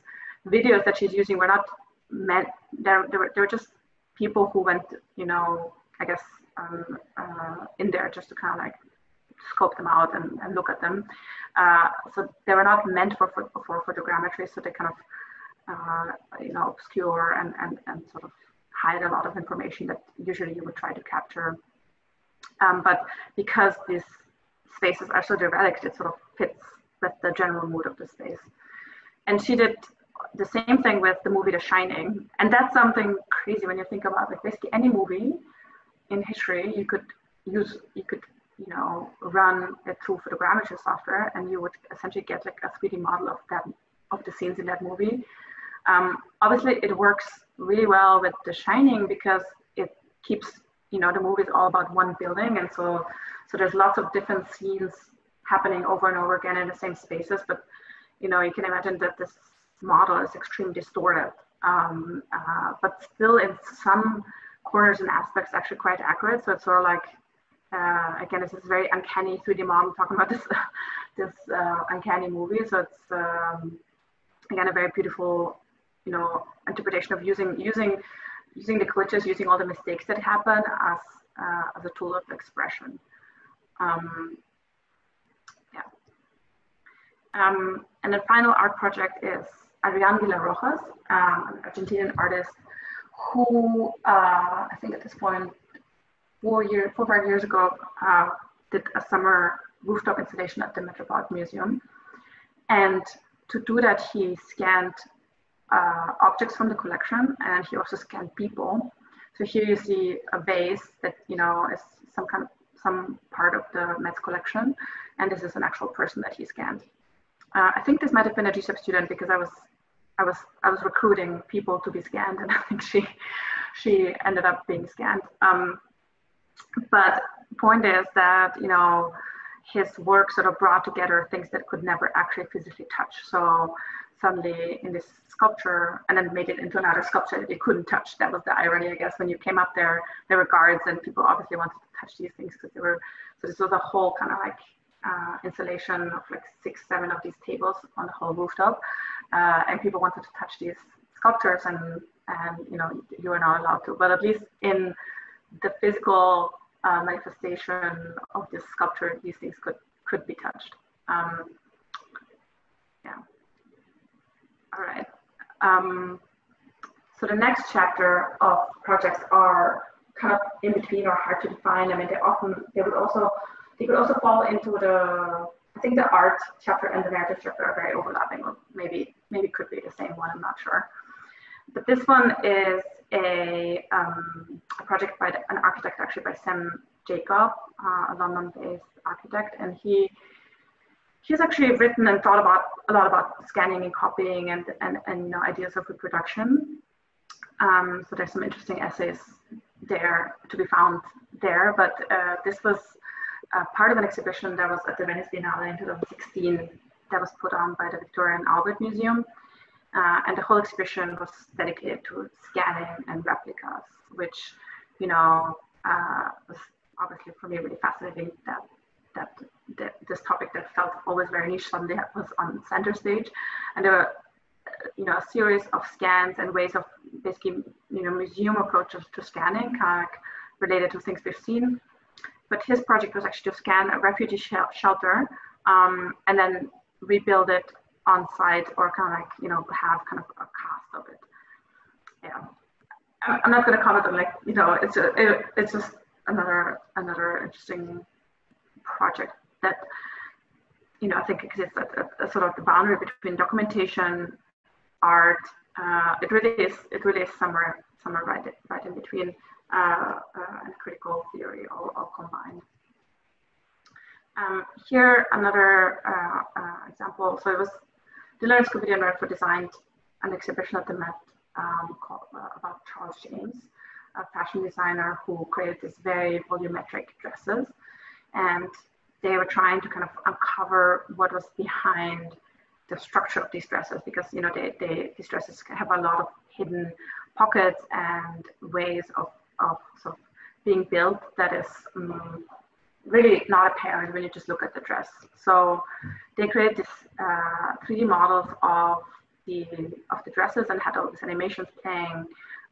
videos that she's using were not meant, they're, they're, they're just people who went, you know, I guess um, uh, in there just to kind of like scope them out and, and look at them. Uh, so they were not meant for, for, for photogrammetry, so they kind of, uh, you know, obscure and, and, and sort of hide a lot of information that usually you would try to capture um, but because these spaces are so derelict, it sort of fits with the general mood of the space. And she did the same thing with the movie The Shining. And that's something crazy when you think about like basically any movie in history, you could use, you could, you know, run it through photogrammetry software and you would essentially get like a 3D model of that, of the scenes in that movie. Um, obviously it works really well with The Shining because it keeps, you know, the movie is all about one building. And so, so there's lots of different scenes happening over and over again in the same spaces. But, you know, you can imagine that this model is extremely distorted, um, uh, but still in some corners and aspects actually quite accurate. So it's sort of like, uh, again, this is very uncanny 3D model talking about this, this uh, uncanny movie. So it's, um, again, a very beautiful, you know, interpretation of using, using, using the glitches, using all the mistakes that happen as, uh, as a tool of expression. Um, yeah. Um, and the final art project is Adrián Villar Rojas, um, an Argentinian artist who uh, I think at this point, four years, four five years ago, uh, did a summer rooftop installation at the Metropolitan Museum. And to do that, he scanned uh, objects from the collection and he also scanned people. So here you see a vase that, you know, is some kind of, some part of the Met's collection. And this is an actual person that he scanned. Uh, I think this might have been a GSAPP student because I was I was I was recruiting people to be scanned, and I think she she ended up being scanned. Um, but point is that you know his work sort of brought together things that could never actually physically touch. So suddenly in this sculpture, and then made it into another sculpture that you couldn't touch. That was the irony, I guess. When you came up there, there were guards, and people obviously wanted to touch these things because they were. So this was a whole kind of like uh, installation of like six, seven of these tables on the whole rooftop uh, and people wanted to touch these sculptures and and you know you are not allowed to but at least in the physical uh, manifestation of this sculpture these things could could be touched um, yeah all right um, so the next chapter of projects are kind of in between or hard to define i mean they often they would also they could also fall into the I think the art chapter and the narrative chapter are very overlapping, or maybe maybe could be the same one. I'm not sure. But this one is a, um, a project by an architect, actually by Sam Jacob, uh, a London-based architect, and he he's actually written and thought about a lot about scanning and copying and and, and you know, ideas of reproduction. Um, so there's some interesting essays there to be found there, but uh, this was uh, part of an exhibition that was at the Venice Biennale in 2016 that was put on by the Victoria and Albert Museum. Uh, and the whole exhibition was dedicated to scanning and replicas, which, you know, uh, was obviously for me really fascinating that, that, that this topic that felt always very niche suddenly was on center stage. And there were, you know, a series of scans and ways of basically, you know, museum approaches to scanning, kind of related to things we've seen but his project was actually to scan a refugee sh shelter um, and then rebuild it on site or kind of like, you know, have kind of a cast of it. Yeah. I'm not going to comment on like, you know, it's a, it, it's just another, another interesting project that, you know, I think exists at, at, sort of the boundary between documentation, art. Uh, it really is, it really is somewhere, somewhere right, right in between uh, uh, and critical theory all, all combined. Um, here, another uh, example. So it was the Diller Scofidio + Renfro designed an exhibition at the Met um, called, about Charles James, a fashion designer who created these very volumetric dresses. And they were trying to kind of uncover what was behind the structure of these dresses because you know they, they these dresses have a lot of hidden pockets and ways of of sort of being built that is um, really not apparent when you just look at the dress. So they created this uh, 3D models of the of the dresses and had all these animations playing,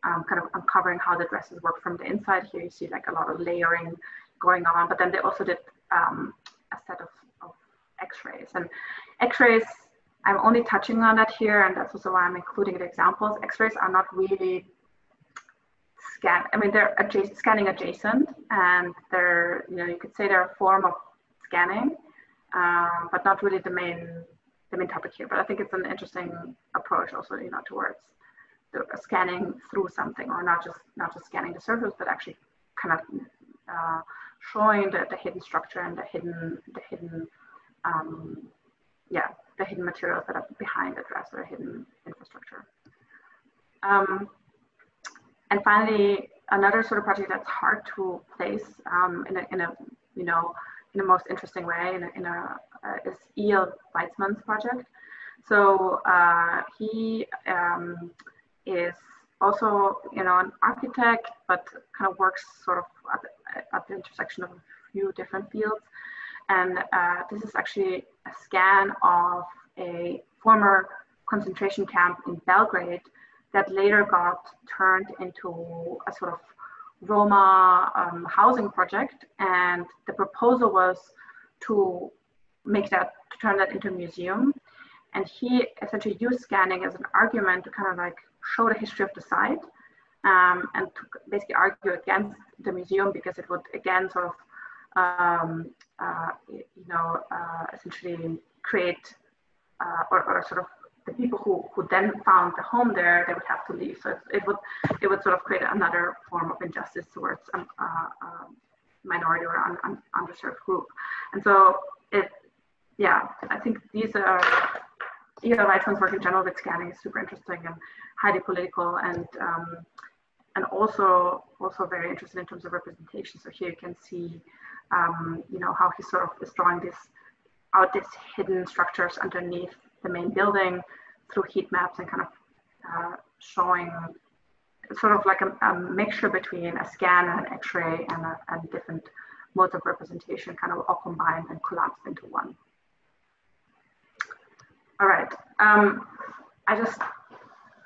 um, kind of uncovering how the dresses work from the inside. Here you see like a lot of layering going on, but then they also did um, a set of, of X-rays and X-rays. I'm only touching on that here, and that's also why I'm including the examples. X-rays are not really scan. I mean, they're adjacent, scanning adjacent, and they're you know you could say they're a form of scanning, um, but not really the main the main topic here. But I think it's an interesting approach also, you know, towards the, scanning through something, or not just not just scanning the surface, but actually kind of uh, showing the, the hidden structure and the hidden the hidden um, yeah the hidden materials that are behind the dress or hidden infrastructure. Um, and finally, another sort of project that's hard to place um, in, a, in a you know in the most interesting way in a, in a uh, is Eyal Weizman's project. So uh, he um, is also, you know, an architect, but kind of works sort of at at the intersection of a few different fields. And uh, this is actually a scan of a former concentration camp in Belgrade that later got turned into a sort of Roma um, housing project. And the proposal was to make that, to turn that into a museum. And he essentially used scanning as an argument to kind of like show the history of the site um, and to basically argue against the museum because it would again sort of, um, uh, you know, uh, essentially create uh, or, or, sort of the people who, who then found the home there, they would have to leave. So it, it would it would sort of create another form of injustice towards a um, uh, um, minority or un, un, underserved group. And so it, yeah, I think these are you know Weizman's work in general with scanning is super interesting and highly political and um, and also also very interesting in terms of representation. So here you can see, um, you know, how he sort of is drawing this out these hidden structures underneath the main building through heat maps and kind of uh, showing sort of like a, a, mixture between a scan and an X-ray and, a, and different modes of representation kind of all combined and collapsed into one. All right. Um, I just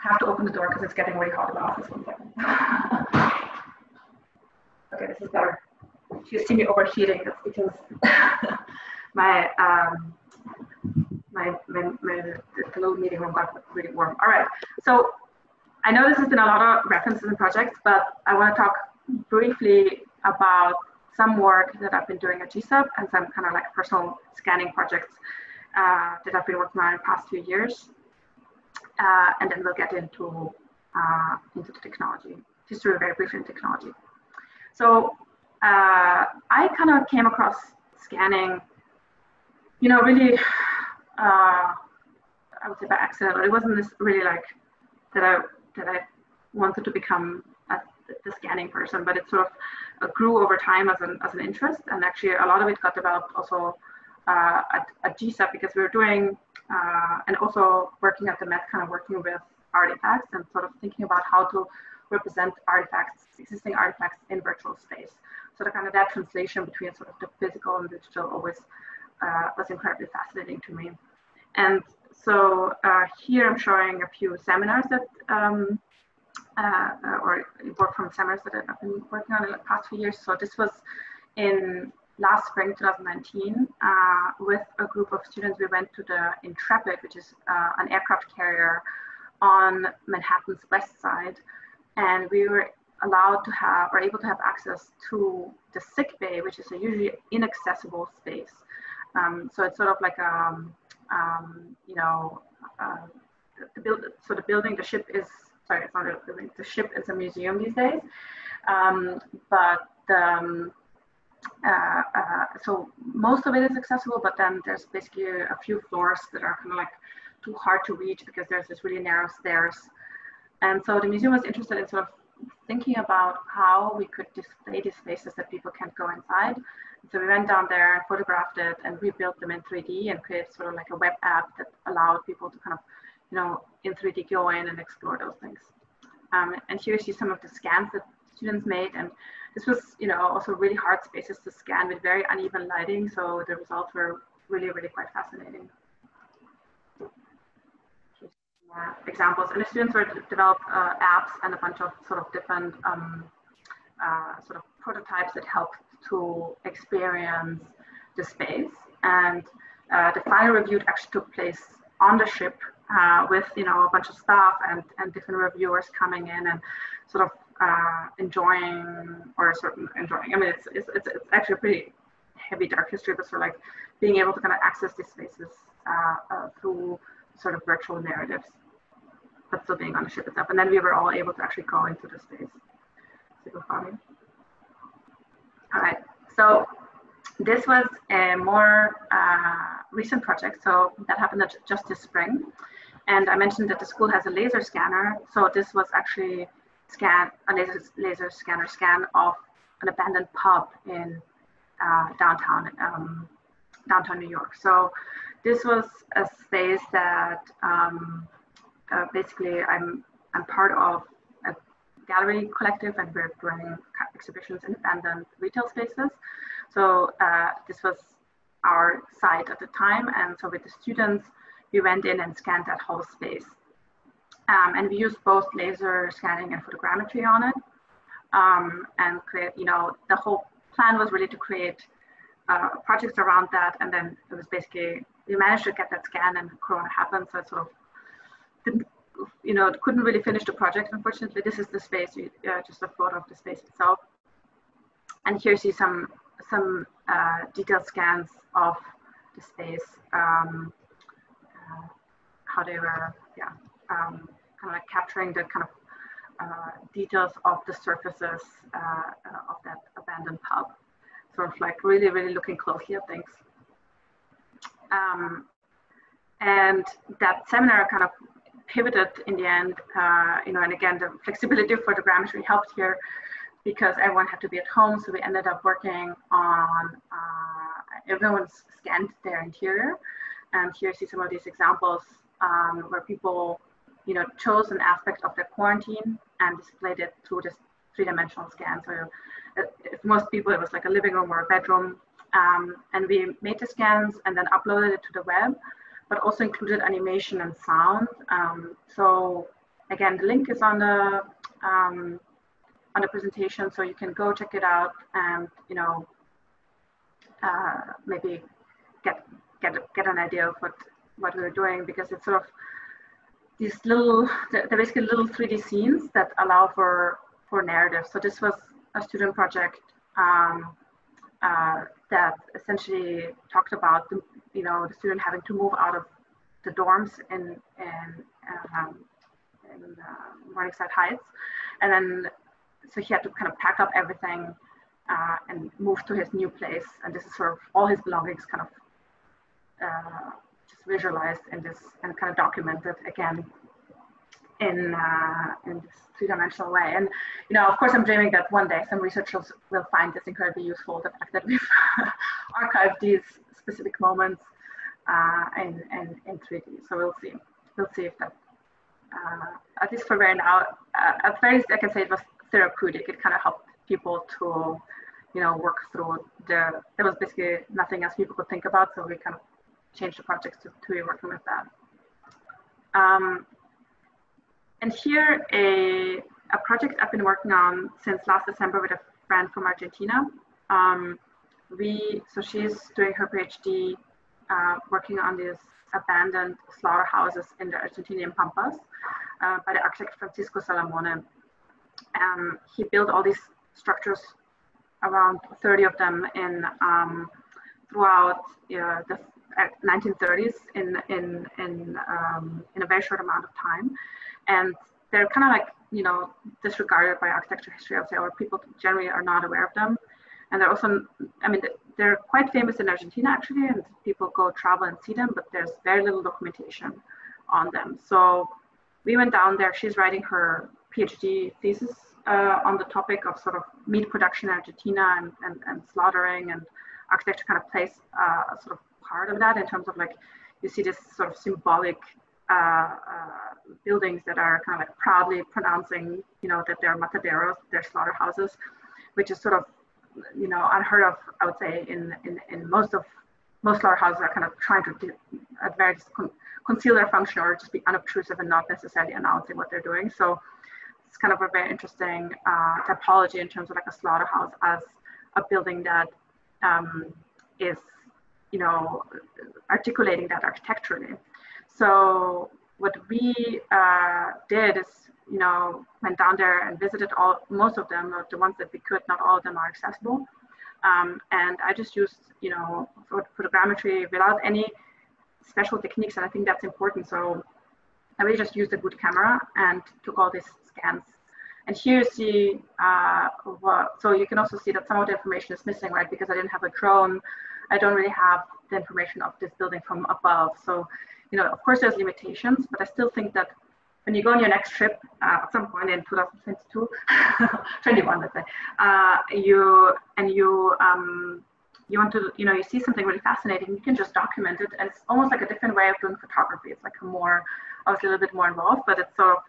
have to open the door because it's getting really hot in the office. One second. okay, this is better. If you see me overheating, that's because my, um, my, my, my, the little meeting room got really warm. All right. So I know this has been a lot of references and projects, but I want to talk briefly about some work that I've been doing at GSAPP and some kind of like personal scanning projects uh, that I've been working on in the past few years. Uh, and then we'll get into, uh, into the technology, just very, very briefly in technology. So uh, I kind of came across scanning, you know, really, uh, I would say by accident, but it wasn't this really like that I, that I wanted to become a, the scanning person, but it sort of grew over time as an, as an interest. And actually a lot of it got developed also uh, at, at because we were doing uh, and also working at the Met, kind of working with artifacts and sort of thinking about how to represent artifacts, existing artifacts in virtual space. So the kind of that translation between sort of the physical and digital always uh, was incredibly fascinating to me. And so uh, here I'm showing a few seminars that, um, uh, or work from seminars that I've been working on in the past few years. So this was in last spring 2019 uh, with a group of students we went to the intrepid which is uh, an aircraft carrier on manhattan's west side. And we were allowed to have or able to have access to the sick bay which is a usually inaccessible space. Um, so it's sort of like a um, um, you know uh, the build so the building the ship is sorry it's not a building the ship is a museum these days. Um, but the um, uh, uh, so most of it is accessible, but then there's basically a few floors that are kind of like too hard to reach because there's this really narrow stairs. And so the museum was interested in sort of thinking about how we could display these spaces that people can't go inside. So we went down there and photographed it and rebuilt them in 3D and created sort of like a web app that allowed people to kind of, you know, in 3D go in and explore those things. Um, and here you see some of the scans that students made and this was, you know, also really hard spaces to scan with very uneven lighting. So the results were really, really quite fascinating. Examples. And the students were developed uh, apps and a bunch of sort of different um, uh, sort of prototypes that helped to experience the space. And uh, the final review actually took place on the ship uh, with you know a bunch of staff and, and different reviewers coming in and sort of uh, enjoying or certain enjoying. I mean, it's, it's, it's, it's actually a pretty heavy dark history, but sort of like being able to kind of access these spaces uh, uh, through sort of virtual narratives, but still being on the ship itself. And then we were all able to actually go into the space. All right, so this was a more uh, recent project. So that happened just this spring. And I mentioned that the school has a laser scanner. So this was actually scan a laser, laser scanner scan of an abandoned pub in uh, downtown um, downtown New York. So this was a space that um, uh, basically I'm I'm part of a gallery collective and we're doing exhibitions in abandoned retail spaces. So uh, this was our site at the time, and so with the students we went in and scanned that whole space. Um, and we used both laser scanning and photogrammetry on it. Um, and create, you know, the whole plan was really to create uh, projects around that. And then it was basically, we managed to get that scan and Corona happened. So it sort of didn't, you know, couldn't really finish the project. Unfortunately, this is the space, uh, just a photo of the space itself. And here you see some, some uh, detailed scans of the space. Um, uh, how they were, yeah, um, kind of like capturing the kind of uh, details of the surfaces uh, uh, of that abandoned pub. Sort of like really, really looking closely at things. Um, and that seminar kind of pivoted in the end, uh, you know, and again, the flexibility for the helped here because everyone had to be at home. So we ended up working on, uh, everyone's scanned their interior. And here you see some of these examples um, where people, you know, chose an aspect of their quarantine and displayed it through this three-dimensional scan. So uh, if most people, it was like a living room or a bedroom. Um, and we made the scans and then uploaded it to the web, but also included animation and sound. Um, so again, the link is on the um, on the presentation, so you can go check it out and you know uh, maybe get get get an idea of what what we were doing because it's sort of these little they're basically little 3D scenes that allow for for narrative. So this was a student project um, uh, that essentially talked about the, you know the student having to move out of the dorms in in, um, in uh, Morningside Heights, and then so he had to kind of pack up everything uh, and move to his new place. And this is sort of all his belongings kind of uh, visualized in this and kind of documented again in uh, in this three-dimensional way. And you know, of course, I'm dreaming that one day some researchers will find this incredibly useful. The fact that we've archived these specific moments uh, in, in in 3D. So we'll see. We'll see if that. Uh, at least for right now, uh, at very least I can say it was therapeutic. It kind of helped people to, you know, work through the. There was basically nothing else people could think about, so we kind of change the projects to, to be working with that. Um, and here, a, a project I've been working on since last December with a friend from Argentina. Um, we, so she's doing her PhD uh, working on these abandoned slaughterhouses in the Argentinian Pampas uh, by the architect Francisco Salamone. Um, he built all these structures, around 30 of them in um, throughout uh, the 1930s in in in um, in a very short amount of time, and they're kind of like you know disregarded by architecture history, I would say, or people generally are not aware of them. And they're also, I mean, they're quite famous in Argentina actually, and people go travel and see them, but there's very little documentation on them. So we went down there. She's writing her PhD thesis uh, on the topic of sort of meat production in Argentina and, and, and slaughtering and architecture kind of plays uh, sort of part of that in terms of like you see this sort of symbolic uh, uh, buildings that are kind of like proudly pronouncing, you know, that they're mataderos, they're slaughterhouses, which is sort of, you know, unheard of, I would say, in, in, in most of, most slaughterhouses are kind of trying to at very con conceal their function or just be unobtrusive and not necessarily announcing what they're doing. So it's kind of a very interesting uh, typology in terms of like a slaughterhouse as a building that um, is you know, articulating that architecturally. So what we uh, did is, you know, went down there and visited all, most of them, the ones that we could, not all of them are accessible. Um, and I just used, you know, photogrammetry without any special techniques. And I think that's important. So I really just used a good camera and took all these scans. And here you see, uh, what, so you can also see that some of the information is missing, right? Because I didn't have a drone. I don't really have the information of this building from above. So, you know, of course there's limitations, but I still think that when you go on your next trip uh, at some point in 2022, 21, let's say, uh, you and you um, you want to, you know, you see something really fascinating, you can just document it, and it's almost like a different way of doing photography. It's like a more, obviously a little bit more involved, but it's sort of,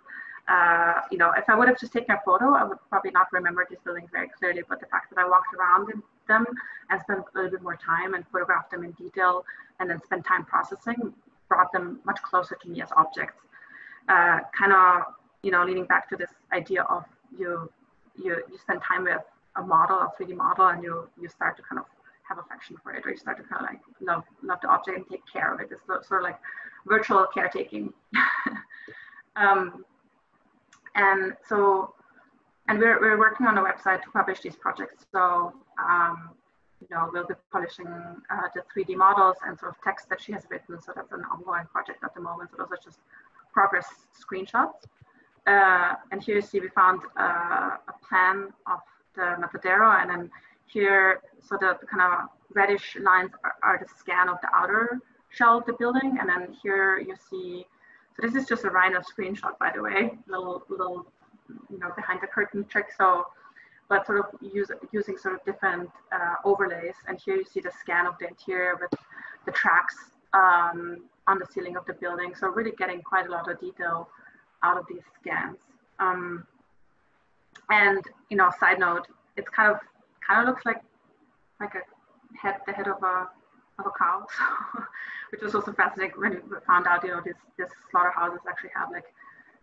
uh, you know, if I would have just taken a photo, I would probably not remember these buildings very clearly. But the fact that I walked around them and spent a little bit more time and photographed them in detail, and then spent time processing, brought them much closer to me as objects uh, kind of you know leading back to this idea of you you you spend time with a model a 3d model and you you start to kind of have affection for it or you start to kind of like love love the object and take care of it it's sort of like virtual caretaking um, and so and we're, we're working on a website to publish these projects so um, you know, we'll be publishing uh, the 3D models and sort of text that she has written. So that's an ongoing project at the moment. So those are just progress screenshots. Uh, and here you see we found uh, a plan of the Matadero and then here, so the, the kind of reddish lines are, are, the scan of the outer shell of the building. And then here you see, so this is just a Rhino screenshot, by the way, little, little, you know, behind the curtain trick. So, but sort of use, using sort of different uh, overlays. And here you see the scan of the interior with the tracks um, on the ceiling of the building. So really getting quite a lot of detail out of these scans. Um, and you know, side note, it's kind of kind of looks like like a head, the head of a of a cow, so, which was also fascinating when we found out, you know, this this slaughterhouses actually have like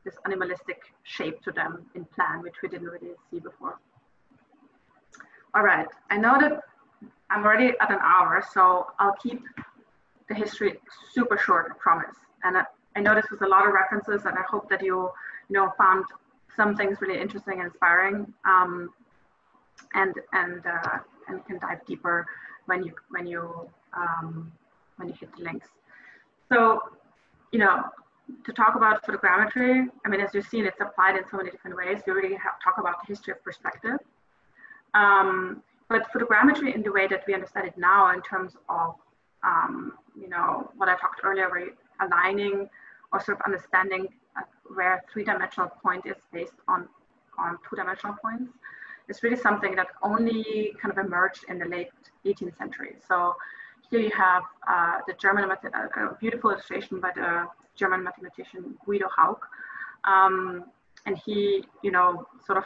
this animalistic shape to them in plan, which we didn't really see before. All right, I know that I'm already at an hour, so I'll keep the history super short, I promise. And I, I know this was a lot of references, and I hope that you, you know, found some things really interesting and inspiring, um, and and uh, and can dive deeper when you when you um, when you hit the links. So, you know, to talk about photogrammetry, I mean, as you've seen, it's applied in so many different ways. We really have talk about the history of perspective. Um, but photogrammetry in the way that we understand it now in terms of um, you know, what I talked earlier, where aligning or sort of understanding uh, where three-dimensional point is based on, on two-dimensional points is really something that only kind of emerged in the late 18th century. So here you have uh, the German, a beautiful illustration by the German mathematician Guido Hauck. Um, and he, you know, sort of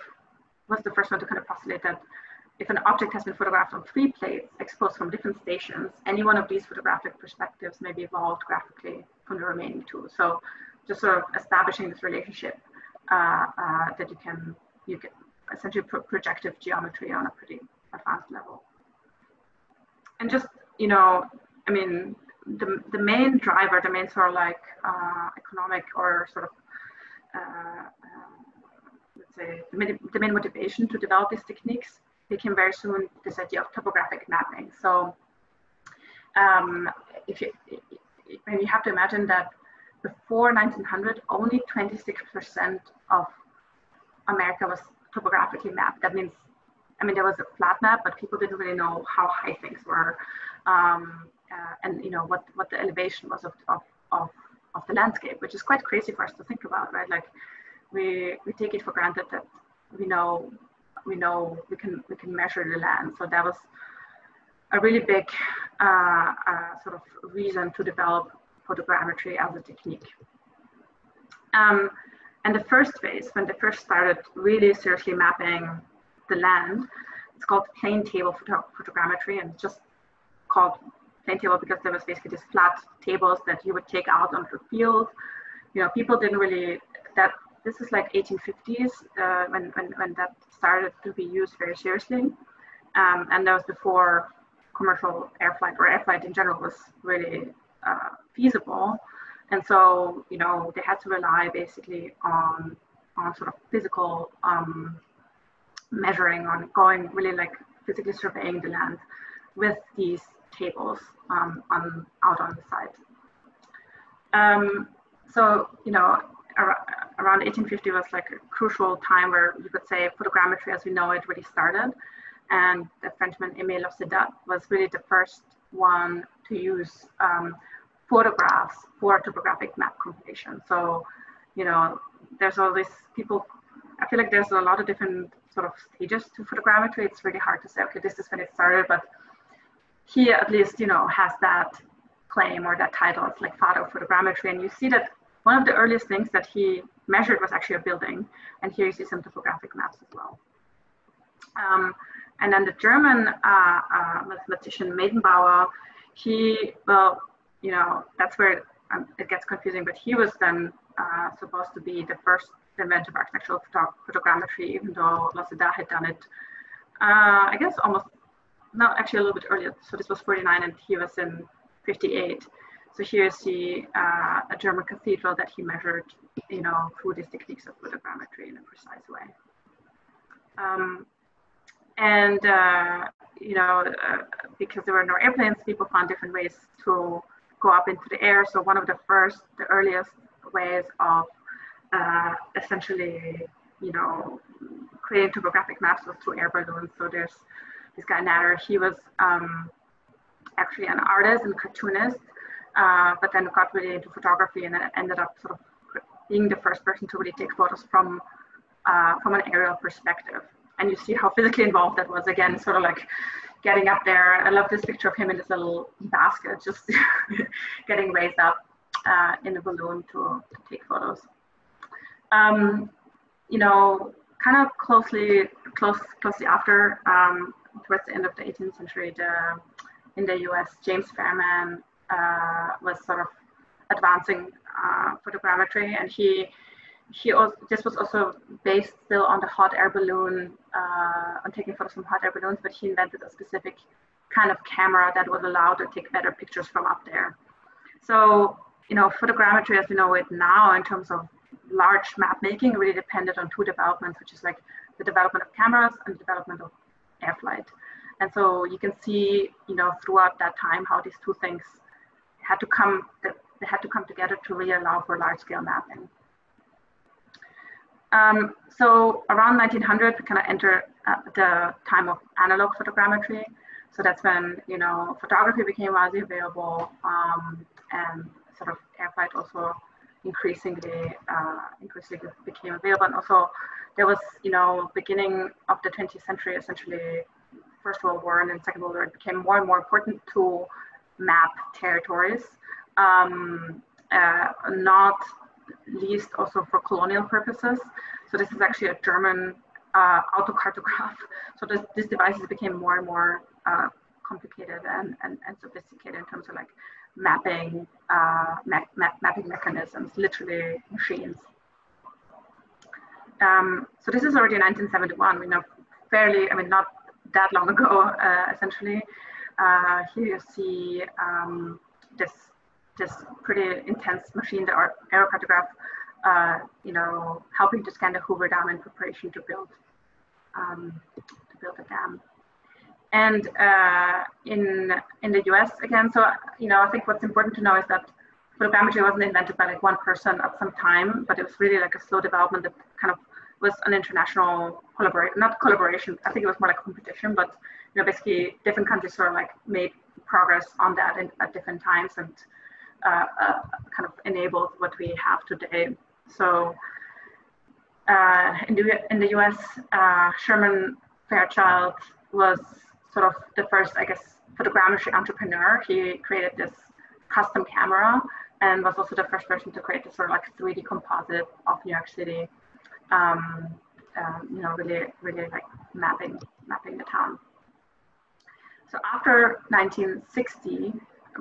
was the first one to kind of postulate that if an object has been photographed on three plates exposed from different stations, any one of these photographic perspectives may be evolved graphically from the remaining two. So just sort of establishing this relationship uh, uh, that you can, you can essentially pro projective geometry on a pretty advanced level. And just, you know, I mean, the, the main driver, the main sort of like uh, economic or sort of, uh, let's say, the main, the main motivation to develop these techniques became very soon this idea of topographic mapping. So um, if you, and you have to imagine that before 1900, only 26% of America was topographically mapped. That means, I mean, there was a flat map, but people didn't really know how high things were, um, uh, and you know what what the elevation was of, of of of the landscape, which is quite crazy for us to think about, right? Like we we take it for granted that we know we know we can we can measure the land. So that was a really big uh, uh, sort of reason to develop photogrammetry as a technique. Um, and the first phase, when they first started really seriously mapping the land, it's called plane table photo photogrammetry and just called plane table because there was basically these flat tables that you would take out onto the field. You know, people didn't really, that this is like 1850s uh, when, when, when that started to be used very seriously. Um, and that was before commercial air flight or air flight in general was really uh, feasible. And so, you know, they had to rely basically on, on sort of physical um, measuring, on going really like physically surveying the land with these tables um, on out on the site. Um, so you know, ar- around 1850 was like a crucial time where you could say photogrammetry as we know it really started, and the Frenchman Emile Laussedat was really the first one to use um, photographs for topographic map compilation. So, you know, there's all these people. I feel like there's a lot of different sort of stages to photogrammetry. It's really hard to say, okay, this is when it started, but he at least, you know, has that claim or that title. It's like father of photogrammetry. And you see that one of the earliest things that he measured was actually a building. And here you see some topographic maps as well. Um, and then the German uh, uh, mathematician Meydenbauer, he, well, you know, that's where it, um, it gets confusing, but he was then uh, supposed to be the first inventor of architectural photo photogrammetry, even though Laussedat had done it, uh, I guess almost, no, actually a little bit earlier. So this was 49 and he was in 58. So here's the uh, a German cathedral that he measured, you know, through these techniques of photogrammetry in a precise way. Um, and uh, you know, uh, because there were no airplanes, people found different ways to go up into the air. So one of the first, the earliest ways of uh, essentially, you know, creating topographic maps was through air balloons. So there's this guy Nadar. He was um, actually an artist and cartoonist, uh, but then got really into photography and then ended up sort of being the first person to really take photos from uh, from an aerial perspective. And you see how physically involved that was. Again, sort of like getting up there. I love this picture of him in this little basket, just getting raised up uh, in a balloon to, to take photos. Um, you know, kind of closely, close, closely after, um, towards the end of the 18th century, the, in the US, James Fairman uh, was sort of advancing uh, photogrammetry, and he he also this was also based still on the hot air balloon uh, on taking photos from hot air balloons but he invented a specific kind of camera that would allow to take better pictures from up there. So you know photogrammetry as we know it now in terms of large map making really depended on two developments which is like the development of cameras and the development of air flight and so you can see you know throughout that time how these two things had to come they had to come together to really allow for large scale mapping um, so around 1900, we kind of enter uh, the time of analog photogrammetry. So that's when, you know, photography became widely available um, and sort of air flight also increasingly, uh, increasingly became available. And also there was, you know, beginning of the 20th century, essentially First World War and then Second World War, it became more and more important to map territories. Um, uh, not least also for colonial purposes. So this is actually a German uh, autocartograph. So this, these devices became more and more uh, complicated and, and, and sophisticated in terms of like mapping, uh, map, map, mapping mechanisms, literally machines. Um, so this is already 1971. We know fairly, I mean, not that long ago, uh, essentially. Uh, here you see um, this this pretty intense machine, the aerocartograph, uh, you know, helping to scan the Hoover Dam in preparation to build um, to build a dam. And uh, in in the U.S. again, so you know, I think what's important to know is that photogrammetry wasn't invented by like one person at some time, but it was really like a slow development that kind of was an international collaboration, not collaboration. I think it was more like competition, but you know, basically different countries sort of like made progress on that in, at different times and uh, uh, kind of enabled what we have today. So uh, in, the, in the US, Sherman Fairchild was sort of the first, I guess, photogrammetry entrepreneur. He created this custom camera and was also the first person to create this sort of like 3D composite of New York City. Um, um, you know, really, really like mapping, mapping the town. So after 1960,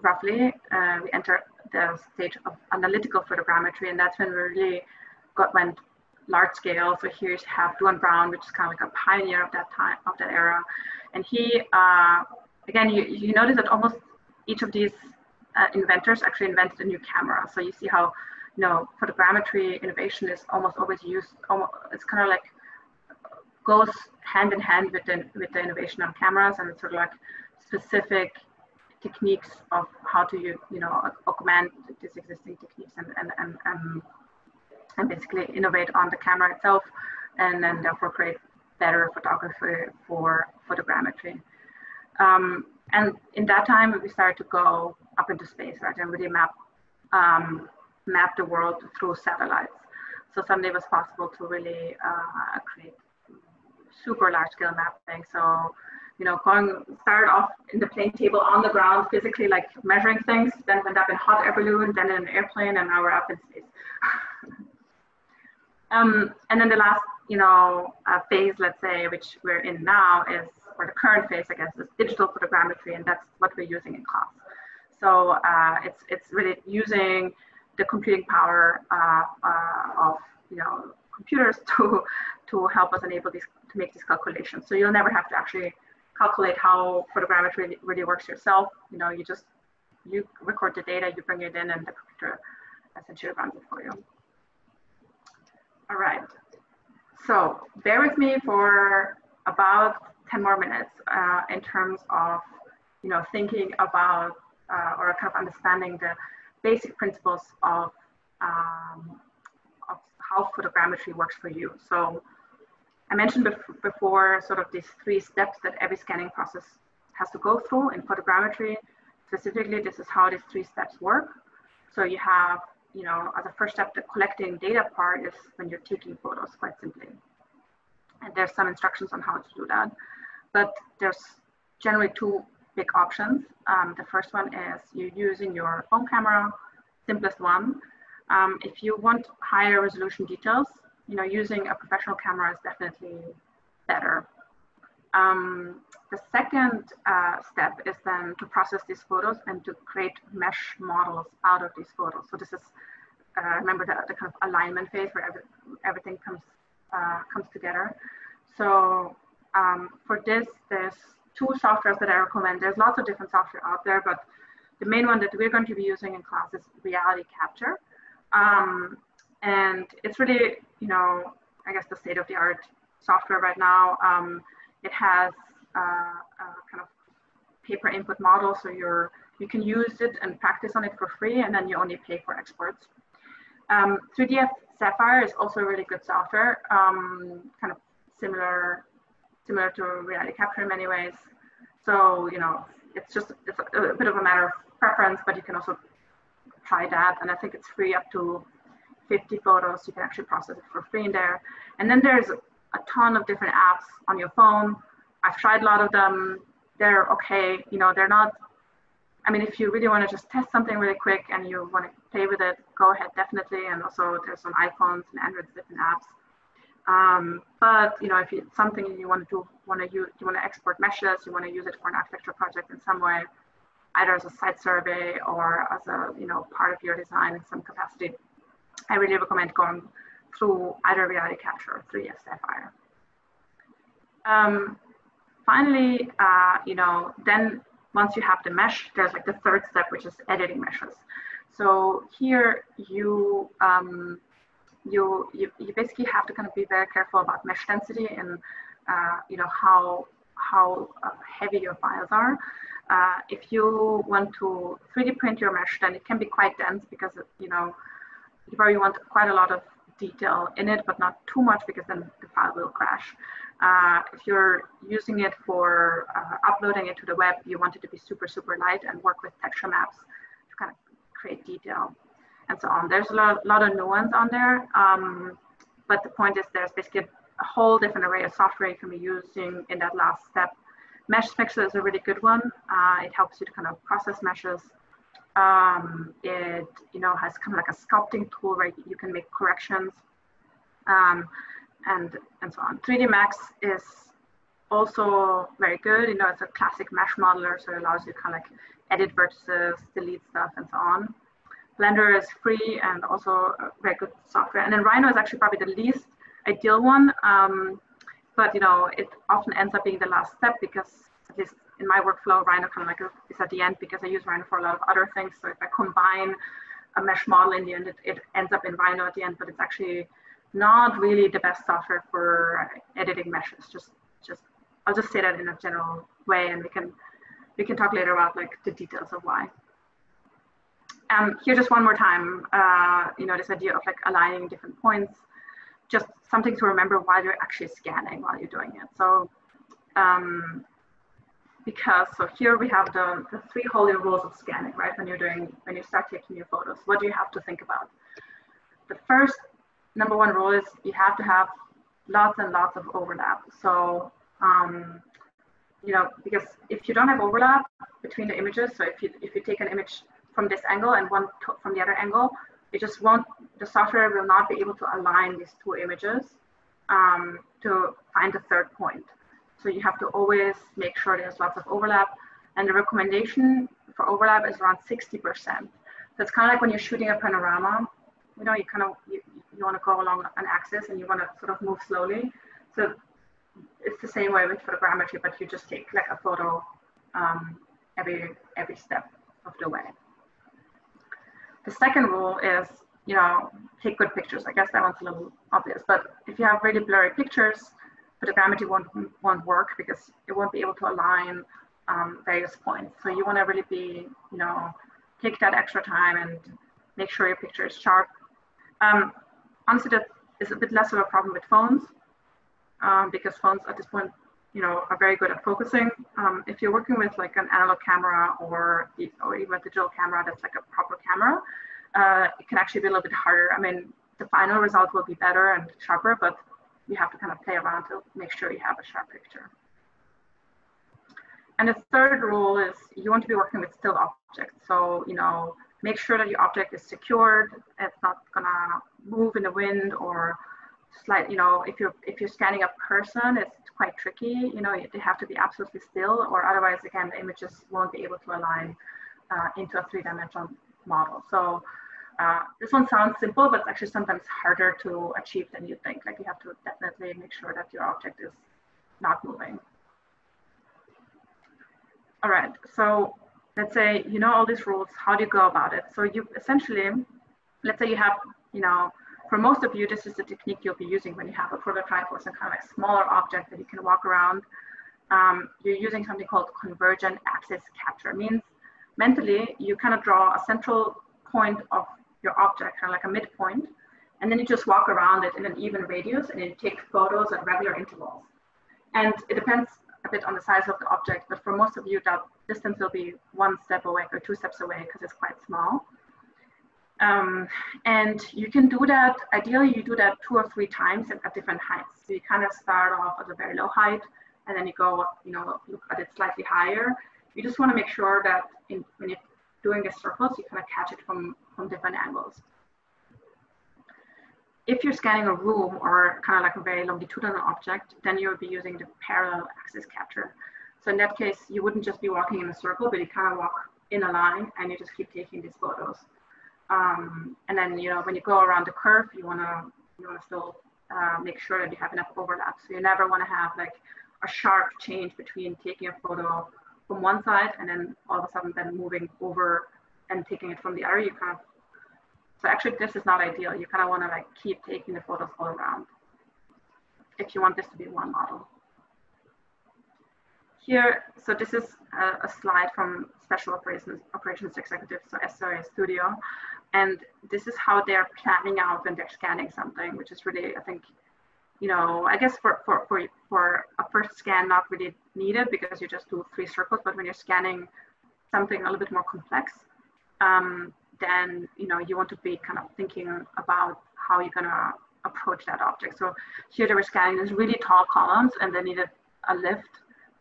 roughly, uh, we enter the stage of analytical photogrammetry, and that's when we really got went large scale. So here you have Duane Brown, which is kind of like a pioneer of that time, of that era. And he, uh, again, you, you notice that almost each of these uh, inventors actually invented a new camera. So you see how, you know, photogrammetry innovation is almost always used, almost, it's kind of like goes hand in hand with the, with the innovation on cameras and sort of like specific techniques of how to you you know augment these existing techniques and and and, um, and basically innovate on the camera itself and then therefore create better photography for photogrammetry. Um, and in that time, we started to go up into space, right, and really map um, map the world through satellites. So suddenly it was possible to really uh, create super large scale mapping. So, you know, going started off in the plane table on the ground, physically like measuring things, then went up in hot air balloon, then in an airplane, and now we're up in space. um, and then the last, you know, uh, phase, let's say, which we're in now is, or the current phase, I guess, is digital photogrammetry, and that's what we're using in class. So uh, it's it's really using the computing power uh, uh, of you know computers to to help us enable these to make these calculations. So you'll never have to actually calculate how photogrammetry really, works yourself. You know, you just you record the data, you bring it in, and the computer essentially runs it for you. All right. So bear with me for about 10 more minutes uh, in terms of, you know, thinking about uh, or kind of understanding the basic principles of, um, of how photogrammetry works for you. So I mentioned bef before sort of these three steps that every scanning process has to go through in photogrammetry. Specifically, this is how these three steps work. So you have, you know, as a first step, the collecting data part is when you're taking photos, quite simply. And there's some instructions on how to do that. But there's generally two big options. Um, the first one is you're using your phone camera, simplest one. Um, if you want higher resolution details, you know, using a professional camera is definitely better. Um, the second uh, step is then to process these photos and to create mesh models out of these photos. So this is, uh, remember the, the, kind of alignment phase where every, everything comes, uh, comes together. So um, for this, there's two softwares that I recommend. There's lots of different software out there, but the main one that we're going to be using in class is Reality Capture. Um, and it's really, you know, I guess the state of the art software right now. Um, it has uh, a kind of pay-per-input model, so you're you can use it and practice on it for free, and then you only pay for exports. Um, 3DF Zephyr is also a really good software, um, kind of similar similar to reality capture in many ways. So, you know, it's just it's a, a, bit of a matter of preference, but you can also try that. And I think it's free up to 50 photos. You can actually process it for free in there. And then there's a ton of different apps on your phone. I've tried a lot of them. They're okay. You know, they're not, I mean, if you really want to just test something really quick and you want to play with it, go ahead, definitely. And also there's some iPhones and Androids, different apps. Um, but you know, if it's something you want to do, want to use, you want to export meshes, you want to use it for an architecture project in some way, either as a site survey or as a you know part of your design in some capacity, I really recommend going through either reality capture or 3DF Zephyr. Um, finally, uh, you know, then once you have the mesh, there's like the third step, which is editing meshes. So here you um, you, you, you basically have to kind of be very careful about mesh density and uh, you know how how uh, heavy your files are. Uh, if you want to 3D print your mesh, then it can be quite dense because you know you probably want quite a lot of detail in it, but not too much because then the file will crash. Uh, if you're using it for uh, uploading it to the web, you want it to be super, super light and work with texture maps to kind of create detail and so on. There's a lot, lot of nuance on there, um, but the point is there's basically a whole different array of software you can be using in that last step. Mesh Mixer is a really good one. Uh, it helps you to kind of process meshes. Um, it you know has kind of like a sculpting tool where you can make corrections um, and and so on. 3D Max is also very good. You know, it's a classic mesh modeler, so it allows you to kind of like edit vertices, delete stuff, and so on. Blender is free and also very good software. And then Rhino is actually probably the least ideal one, um, but you know it often ends up being the last step because at least in my workflow, Rhino kind of like is at the end because I use Rhino for a lot of other things. So if I combine a mesh model in the end, it, it ends up in Rhino at the end, but it's actually not really the best software for editing meshes, just just I'll just say that in a general way, and we can we can talk later about like the details of why. Um, here just one more time, uh, you know, this idea of like aligning different points, just something to remember while you're actually scanning while you're doing it. So, um, because, so here we have the, the three holy rules of scanning, right? When you're doing, when you start taking your photos, what do you have to think about? The first, number one rule is you have to have lots and lots of overlap. So, um, you know, because if you don't have overlap between the images, so if you, if you take an image from this angle and one from the other angle, it just won't, the software will not be able to align these two images um, to find the third point. So you have to always make sure there's lots of overlap. And the recommendation for overlap is around 60%. So it's kind of like when you're shooting a panorama, you know, you kind of, you, you want to go along an axis and you want to sort of move slowly. So it's the same way with photogrammetry, but you just take like a photo um, every, every step of the way. The second rule is, you know, take good pictures. I guess that one's a little obvious, but if you have really blurry pictures, photogrammetry won't, won't work because it won't be able to align um, various points. So you want to really be, you know, take that extra time and make sure your picture is sharp. Um, honestly, that is a bit less of a problem with phones um, because phones at this point, you know, are very good at focusing. Um, if you're working with like an analog camera or, or even a digital camera that's like a proper camera, uh, it can actually be a little bit harder. I mean, the final result will be better and sharper, but you have to kind of play around to make sure you have a sharp picture. And the third rule is you want to be working with still objects. So, you know, make sure that your object is secured. It's not gonna move in the wind or slight, you know, if you're if you're scanning a person, it's quite tricky. You know, they have to be absolutely still or otherwise, again, the images won't be able to align uh, into a three-dimensional model. So uh, this one sounds simple, but it's actually sometimes harder to achieve than you think. Like you have to definitely make sure that your object is not moving. All right, so let's say you know all these rules, how do you go about it? So you essentially, let's say you have, you know, for most of you, this is the technique you'll be using when you have a prototype or some kind of like smaller object that you can walk around. Um, you're using something called convergent axis capture. It means mentally, you kind of draw a central point of your object, kind of like a midpoint, and then you just walk around it in an even radius and you take photos at regular intervals. And it depends a bit on the size of the object, but for most of you, that distance will be one step away or two steps away because it's quite small. Um, and you can do that, ideally you do that two or three times at, at, different heights. So you kind of start off at a very low height and then you go, you know, look at it slightly higher. You just want to make sure that in, when you're doing the circles, you kind of catch it from, from different angles. If you're scanning a room or kind of like a very longitudinal object, then you would be using the parallel axis capture. So in that case, you wouldn't just be walking in a circle, but you kind of walk in a line and you just keep taking these photos. Um, and then, you know, when you go around the curve, you want to you want to still uh, make sure that you have enough overlap. So you never want to have like a sharp change between taking a photo from one side and then all of a sudden then moving over and taking it from the other. You kind of so actually this is not ideal. You kind of want to like keep taking the photos all around if you want this to be one model. Here, so this is a, a slide from Special Operations Operations Executive, so SRA Studio. And this is how they're planning out when they're scanning something, which is really, I think, you know, I guess for, for, for, for a first scan, not really needed because you just do three circles, but when you're scanning something a little bit more complex, um, then, you know, you want to be kind of thinking about how you're gonna approach that object. So here they were scanning these really tall columns and they needed a lift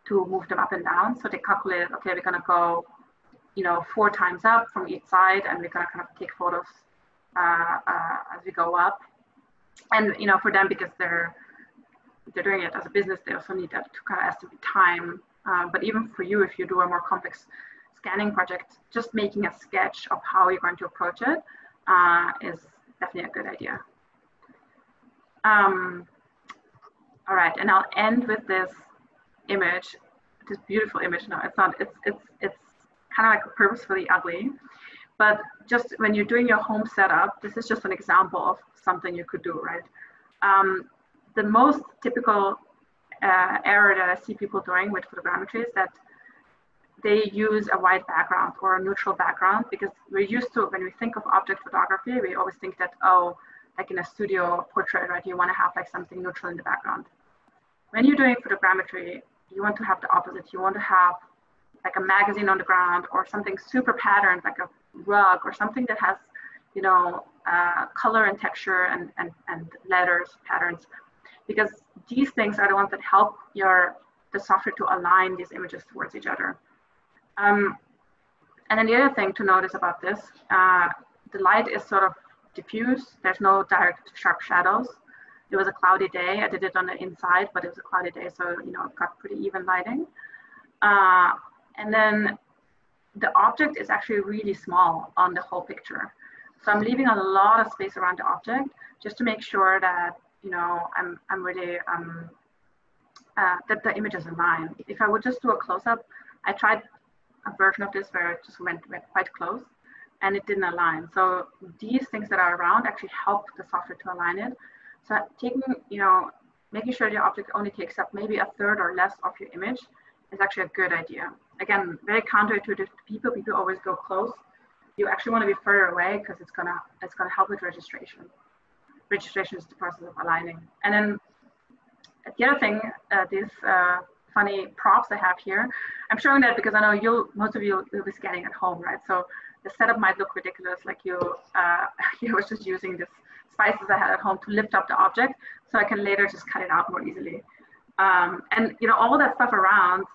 to move them up and down. So they calculated, okay, we're gonna go you know, four times up from each side, and we're gonna kind of take photos uh, uh, as we go up. And you know, for them, because they're they're doing it as a business, they also need that to kind of estimate time. Uh, but even for you, if you do a more complex scanning project, just making a sketch of how you're going to approach it uh, is definitely a good idea. Um, all right, and I'll end with this image, this beautiful image. No, it's not. It's it's it's kind of like purposefully ugly. But just when you're doing your home setup, this is just an example of something you could do, right? Um, the most typical uh, error that I see people doing with photogrammetry is that they use a white background or a neutral background because we're used to, when we think of object photography, we always think that, oh, like in a studio portrait, right, you want to have like something neutral in the background. When you're doing photogrammetry, you want to have the opposite. You want to have like a magazine on the ground or something super patterned, like a rug or something that has, you know, uh, color and texture and, and, and letters, patterns, because these things are the ones that help your the software to align these images towards each other. Um, and then the other thing to notice about this, uh, the light is sort of diffuse. There's no direct sharp shadows. It was a cloudy day. I did it on the inside, but it was a cloudy day, so you know it got pretty even lighting. Uh, and then the object is actually really small on the whole picture. So I'm leaving a lot of space around the object just to make sure that you know I'm I'm really um, uh, that the images align. If I would just do a close up, I tried a version of this where it just went, went quite close and it didn't align. So these things that are around actually help the software to align it. So taking, you know, making sure your object only takes up maybe a third or less of your image is actually a good idea. Again, very counterintuitive to people. People always go close. You actually want to be further away because it's gonna it's gonna help with registration. Registration is the process of aligning. And then the other thing, uh, this uh, funny props I have here. I'm showing that because I know you'll, most of you will be scanning at home, right? So the setup might look ridiculous, like you, uh, you was just using this spices I had at home to lift up the object, so I can later just cut it out more easily. Um, and you know, all that stuff around,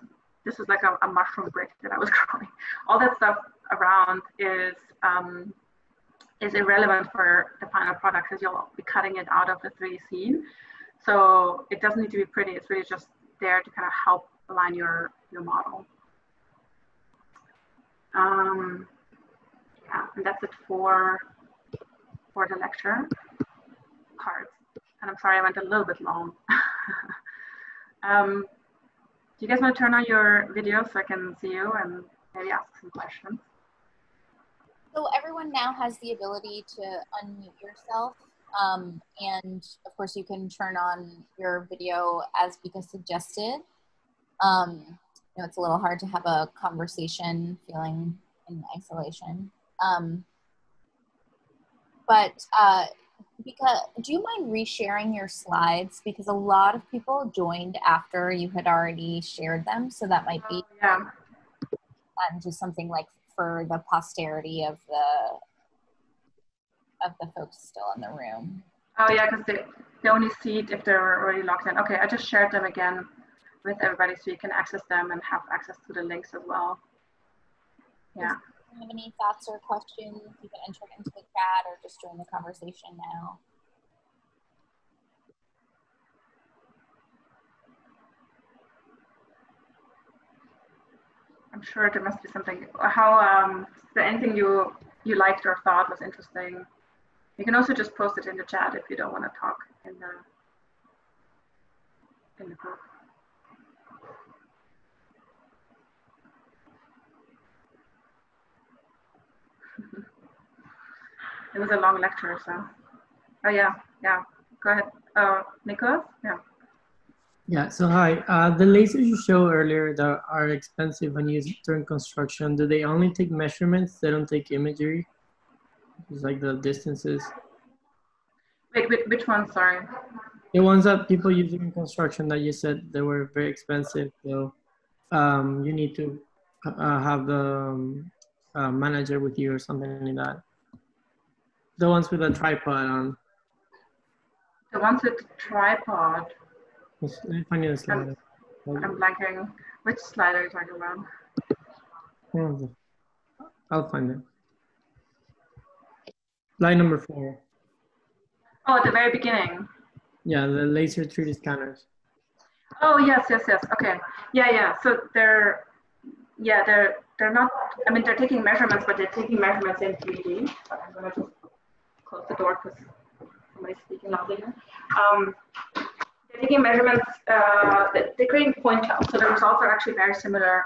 this is like a, a, mushroom brick that I was growing. All that stuff around is um, is irrelevant for the final product because you'll be cutting it out of the 3D scene. So it doesn't need to be pretty. It's really just there to kind of help align your, your model. Um, yeah, and that's it for, for the lecture cards. And I'm sorry I went a little bit long. um, do you guys want to turn on your video so I can see you and maybe ask some questions? So everyone now has the ability to unmute yourself um, and of course, you can turn on your video as Bika suggested. Um, you know, it's a little hard to have a conversation feeling in isolation. Um, but uh, Bika, do you mind resharing your slides? Because a lot of people joined after you had already shared them. So that might be oh, yeah. um, just something like for the posterity of the of the folks still in the room. Oh yeah, because they, they only see it if they're already logged in. Okay, I just shared them again with everybody so you can access them and have access to the links as well. Yeah. If you have any thoughts or questions, you can enter it into the chat or just join the conversation now. I'm sure there must be something. How um, is there anything you you liked or thought was interesting you can also just post it in the chat if you don't want to talk in the in the group. it was a long lecture, so. Oh yeah, yeah. Go ahead, uh, Nicholas. Yeah. Yeah. So hi, uh, the lasers you showed earlier that are expensive when used during construction. Do they only take measurements? They don't take imagery. It's like the distances. Wait, wait, which one? Sorry. The ones that people using in construction that you said they were very expensive. So um, you need to uh, have the um, uh, manager with you or something like that. The ones with a tripod on. The ones with the tripod. Let me find you the slide. I'm, I'm blanking. Which slide are you talking about? I'll find it. Line number four. Oh, at the very beginning. Yeah, the laser 3D scanners. Oh yes, yes, yes. Okay. Yeah, yeah. So they're yeah, they're they're not I mean they're taking measurements, but they're taking measurements in 3D. I'm gonna just close the door because somebody's speaking loudly. Um, they're taking measurements, uh, they're creating point clouds. So the results are actually very similar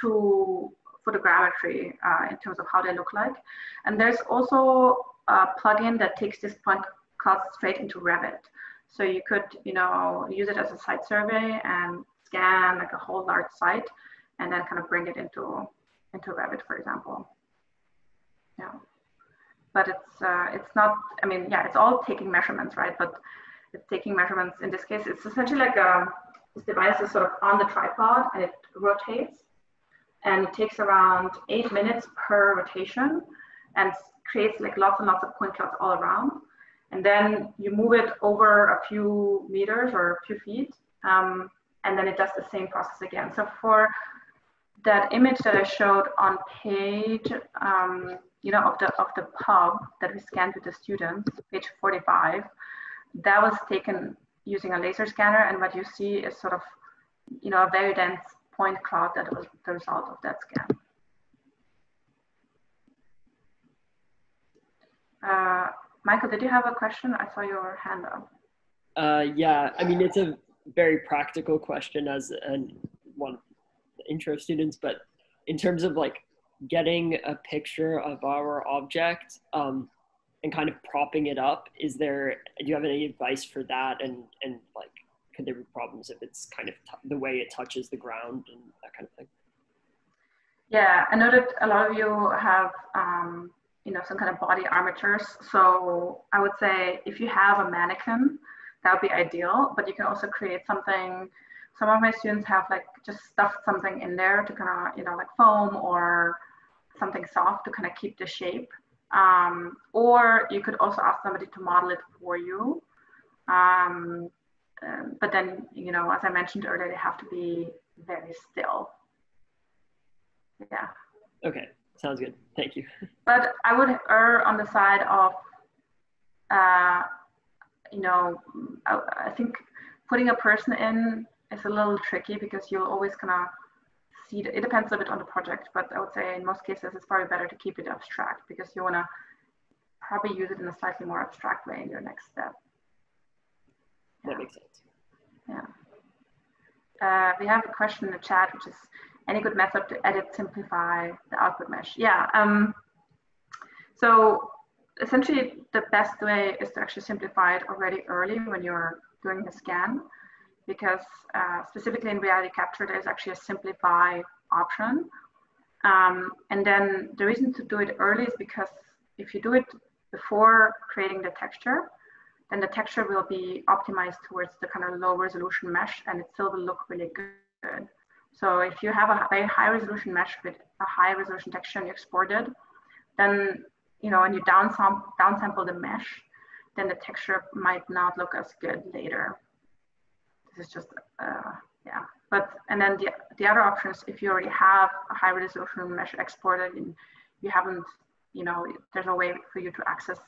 to photogrammetry uh, in terms of how they look like. And there's also a plugin that takes this point clouds straight into Revit. So you could, you know, use it as a site survey and scan like a whole large site and then kind of bring it into, into Revit, for example. Yeah. But it's, uh, it's not, I mean, yeah, it's all taking measurements, right? But it's taking measurements. In this case, it's essentially like a, this device is sort of on the tripod and it rotates and it takes around eight minutes per rotation and creates like lots and lots of point clouds all around. And then you move it over a few meters or a few feet, um, and then it does the same process again. So for that image that I showed on page, um, you know, of the of the pub that we scanned with the students, page 45, that was taken using a laser scanner, and what you see is sort of, you know, a very dense point cloud that was the result of that scan. Uh, Michael, did you have a question? I saw your hand up. Uh, yeah, I mean, it's a very practical question as an one intro students, but in terms of like getting a picture of our object um, and kind of propping it up, is there, do you have any advice for that? And, and like, could there be problems if it's kind of the way it touches the ground and that kind of thing? Yeah, I know that a lot of you have, um, you know, some kind of body armatures. So I would say if you have a mannequin, that would be ideal, but you can also create something. Some of my students have like just stuffed something in there to kind of, you know, like foam or something soft to kind of keep the shape. Um, or you could also ask somebody to model it for you. Um, uh, but then, you know, as I mentioned earlier, they have to be very still. Yeah. Okay, sounds good. Thank you. But I would err on the side of, uh, you know, I, I think putting a person in is a little tricky because you'll always kind of see, the, it depends a bit on the project, but I would say in most cases it's probably better to keep it abstract because you want to probably use it in a slightly more abstract way in your next step. Yeah. That makes sense. Yeah. Uh, we have a question in the chat, which is any good method to edit, simplify the output mesh? Yeah. Um, so essentially the best way is to actually simplify it already early when you're doing the scan because uh, specifically in reality capture there's actually a simplify option um, and then the reason to do it early is because if you do it before creating the texture then the texture will be optimized towards the kind of low resolution mesh and it still will look really good so if you have a very high resolution mesh with a high resolution texture and you export it then you know, when you downsample, downsample the mesh, then the texture might not look as good later. This is just, uh, yeah. But, and then the, the other option is if you already have a high resolution mesh exported and you haven't, you know, there's no way for you to access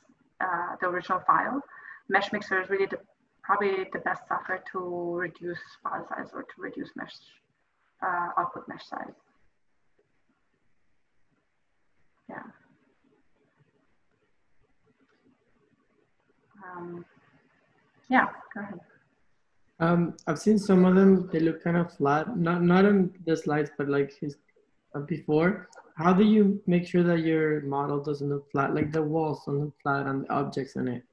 uh, the original file, Mesh Mixer is really the, probably the best software to reduce file size or to reduce mesh uh, output mesh size. Yeah. Um, yeah, go ahead. Um, I've seen some of them. They look kind of flat. Not not on the slides, but like his, uh, before. How do you make sure that your model doesn't look flat? Like the walls don't look flat and the objects in it.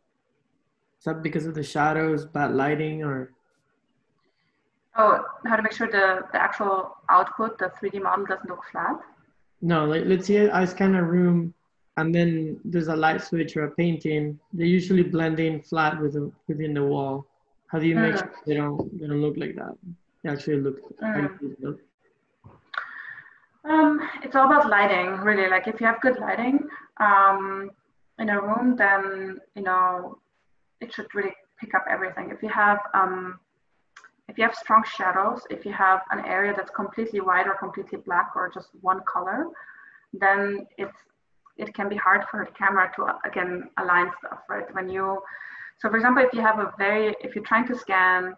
Is that because of the shadows, bad lighting, or? Oh, how to make sure the, the actual output, the 3D model doesn't look flat? No, like let's say I scan a room and then there's a light switch or a painting, they usually blend in flat with within the wall. How do you make mm. sure they don't they don't look like that? They actually look. Mm. Um, it's all about lighting, really. Like if you have good lighting um, in a room, then you know it should really pick up everything. If you have um, if you have strong shadows, if you have an area that's completely white or completely black or just one color, then it's it can be hard for the camera to uh, again align stuff, right? When you, so for example, if you have a very, if you're trying to scan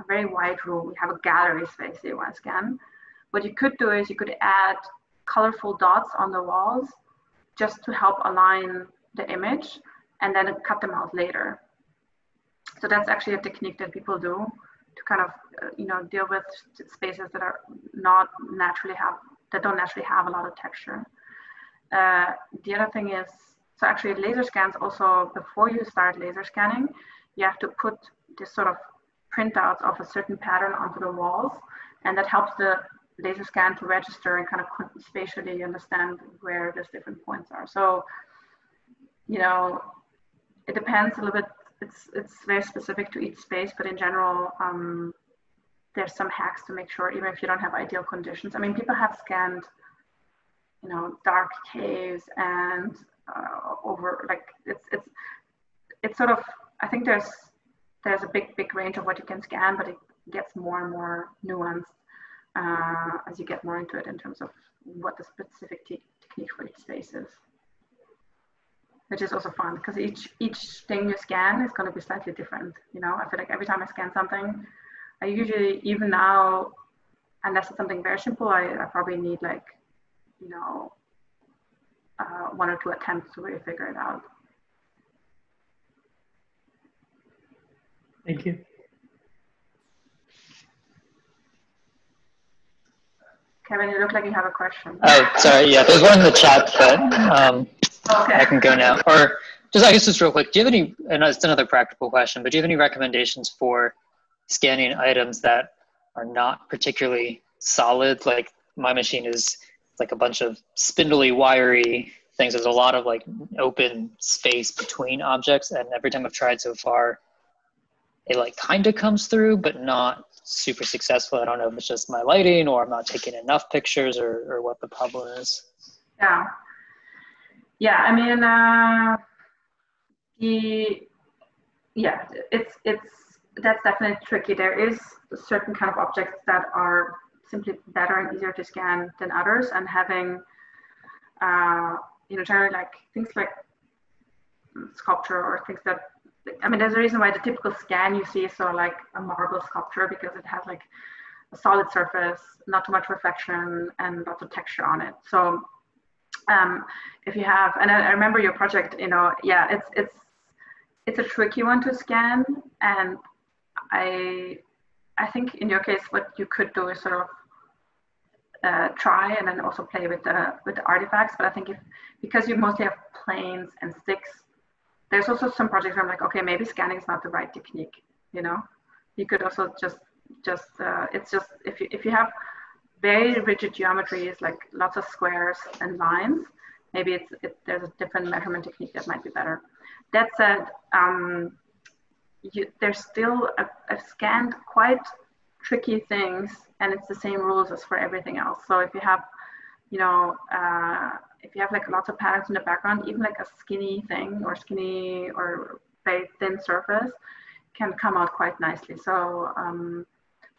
a very wide room, you have a gallery space that you want to scan, what you could do is you could add colorful dots on the walls just to help align the image and then cut them out later. So that's actually a technique that people do to kind of, uh, you know, deal with spaces that are not naturally have, that don't naturally have a lot of texture. Uh, the other thing is, so actually laser scans also, before you start laser scanning, you have to put this sort of printouts of a certain pattern onto the walls, and that helps the laser scan to register and kind of spatially understand where those different points are. So, you know, it depends a little bit. It's it's very specific to each space, but in general, um, there's some hacks to make sure, even if you don't have ideal conditions. I mean, people have scanned, you know, dark caves and uh, over like it's it's it's sort of. I think there's there's a big big range of what you can scan, but it gets more and more nuanced uh, as you get more into it in terms of what the specific technique for each space is which is also fun because each each thing you scan is going to be slightly different. You know, I feel like every time I scan something, I usually even now, unless it's something very simple, I, I probably need like, you know, uh, one or two attempts to really figure it out. Thank you. Kevin, you look like you have a question. Oh, sorry. Yeah, there's one in the chat, but um, Okay. I can go now. Or just, I guess, just real quick. Do you have any? And it's another practical question, but do you have any recommendations for scanning items that are not particularly solid? Like my machine is like a bunch of spindly, wiry things. There's a lot of like open space between objects, and every time I've tried so far, it like kind of comes through, but not super successful. I don't know if it's just my lighting or I'm not taking enough pictures or, or what the problem is. Yeah, yeah, I mean, uh, the yeah, it's it's that's definitely tricky. There is certain kind of objects that are simply better and easier to scan than others, and having uh, you know generally like things like sculpture or things that I mean, there's a reason why the typical scan you see is sort of like a marble sculpture because it has like a solid surface, not too much reflection, and lots of texture on it. So um, if you have, and I, I remember your project, you know, yeah, it's it's it's a tricky one to scan, and I I think in your case, what you could do is sort of uh, try and then also play with the with the artifacts. But I think if because you mostly have planes and sticks, there's also some projects where I'm like, okay, maybe scanning is not the right technique. You know, you could also just just uh, it's just if you if you have very rigid geometries, like lots of squares and lines, maybe it's, it, there's a different measurement technique that might be better. That said, um, you, there's still, a, I've scanned quite tricky things and it's the same rules as for everything else. So if you have, you know, uh, if you have like lots of patterns in the background, even like a skinny thing or skinny or very thin surface can come out quite nicely. So um,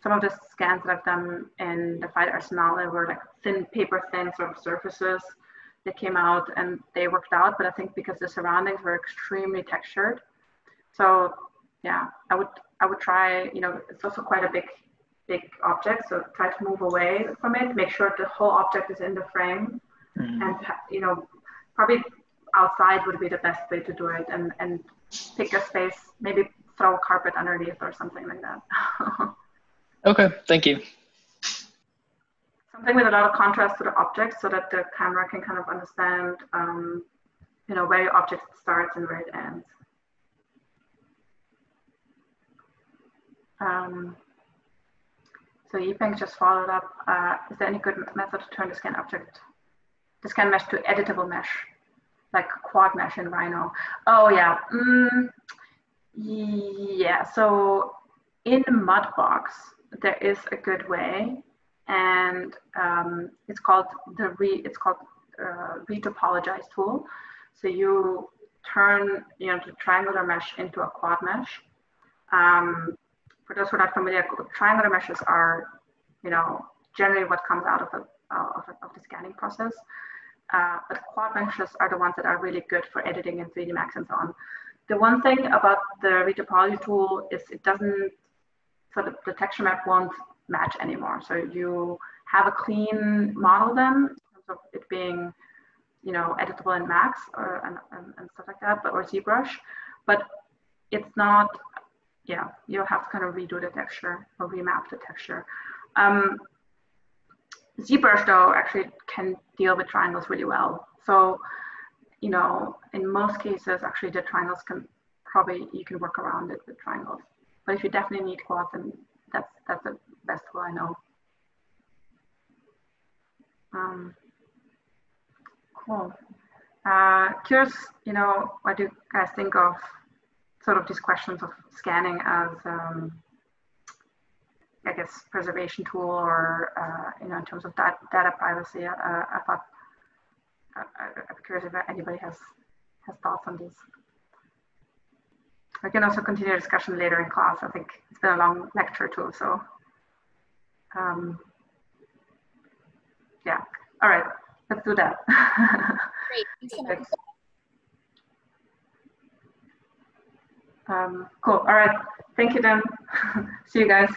some of the scans that I've done in the Pfeil Arsenal were like thin, paper thin sort of surfaces that came out and they worked out. But I think because the surroundings were extremely textured. So yeah, I would I would try, you know, it's also quite a big big object. So try to move away from it, make sure the whole object is in the frame. Mm-hmm. And you know, probably outside would be the best way to do it and, and pick a space, maybe throw a carpet underneath or something like that. Okay, thank you. Something with a lot of contrast to the object so that the camera can kind of understand, um, you know, where your object starts and where it ends. Um, so Yipeng just followed up. Uh, is there any good method to turn the scan object, the scan mesh to editable mesh, like quad mesh in Rhino? Oh yeah, mm, yeah. So in Mudbox, there is a good way, and um, it's called the re it's called uh, retopologize tool. So you turn you know the triangular mesh into a quad mesh. Um, for those who are not familiar, triangular meshes are you know generally what comes out of, a, uh, of, a, of the scanning process. Uh, but quad meshes are the ones that are really good for editing in 3D Max and so on. The one thing about the retopology tool is it doesn't so the, the texture map won't match anymore. So you have a clean model then in of it being, you know, editable in Max or and, and, and stuff like that, but or ZBrush, but it's not. Yeah, you'll have to kind of redo the texture or remap the texture. Um, ZBrush though actually can deal with triangles really well. So, you know, in most cases, actually the triangles can probably you can work around it with triangles but if you definitely need quad, then that's that's the best tool I know. Um, cool. Uh, curious, you know, what do you guys think of sort of these questions of scanning as, um, I guess, preservation tool or, uh, you know, in terms of that data privacy? Uh, I thought, uh, I'm curious if anybody has, has thoughts on these. I can also continue the discussion later in class. I think it's been a long lecture too, so. Um, yeah, all right, let's do that. Great, Um, cool, all right, thank you then. See you guys.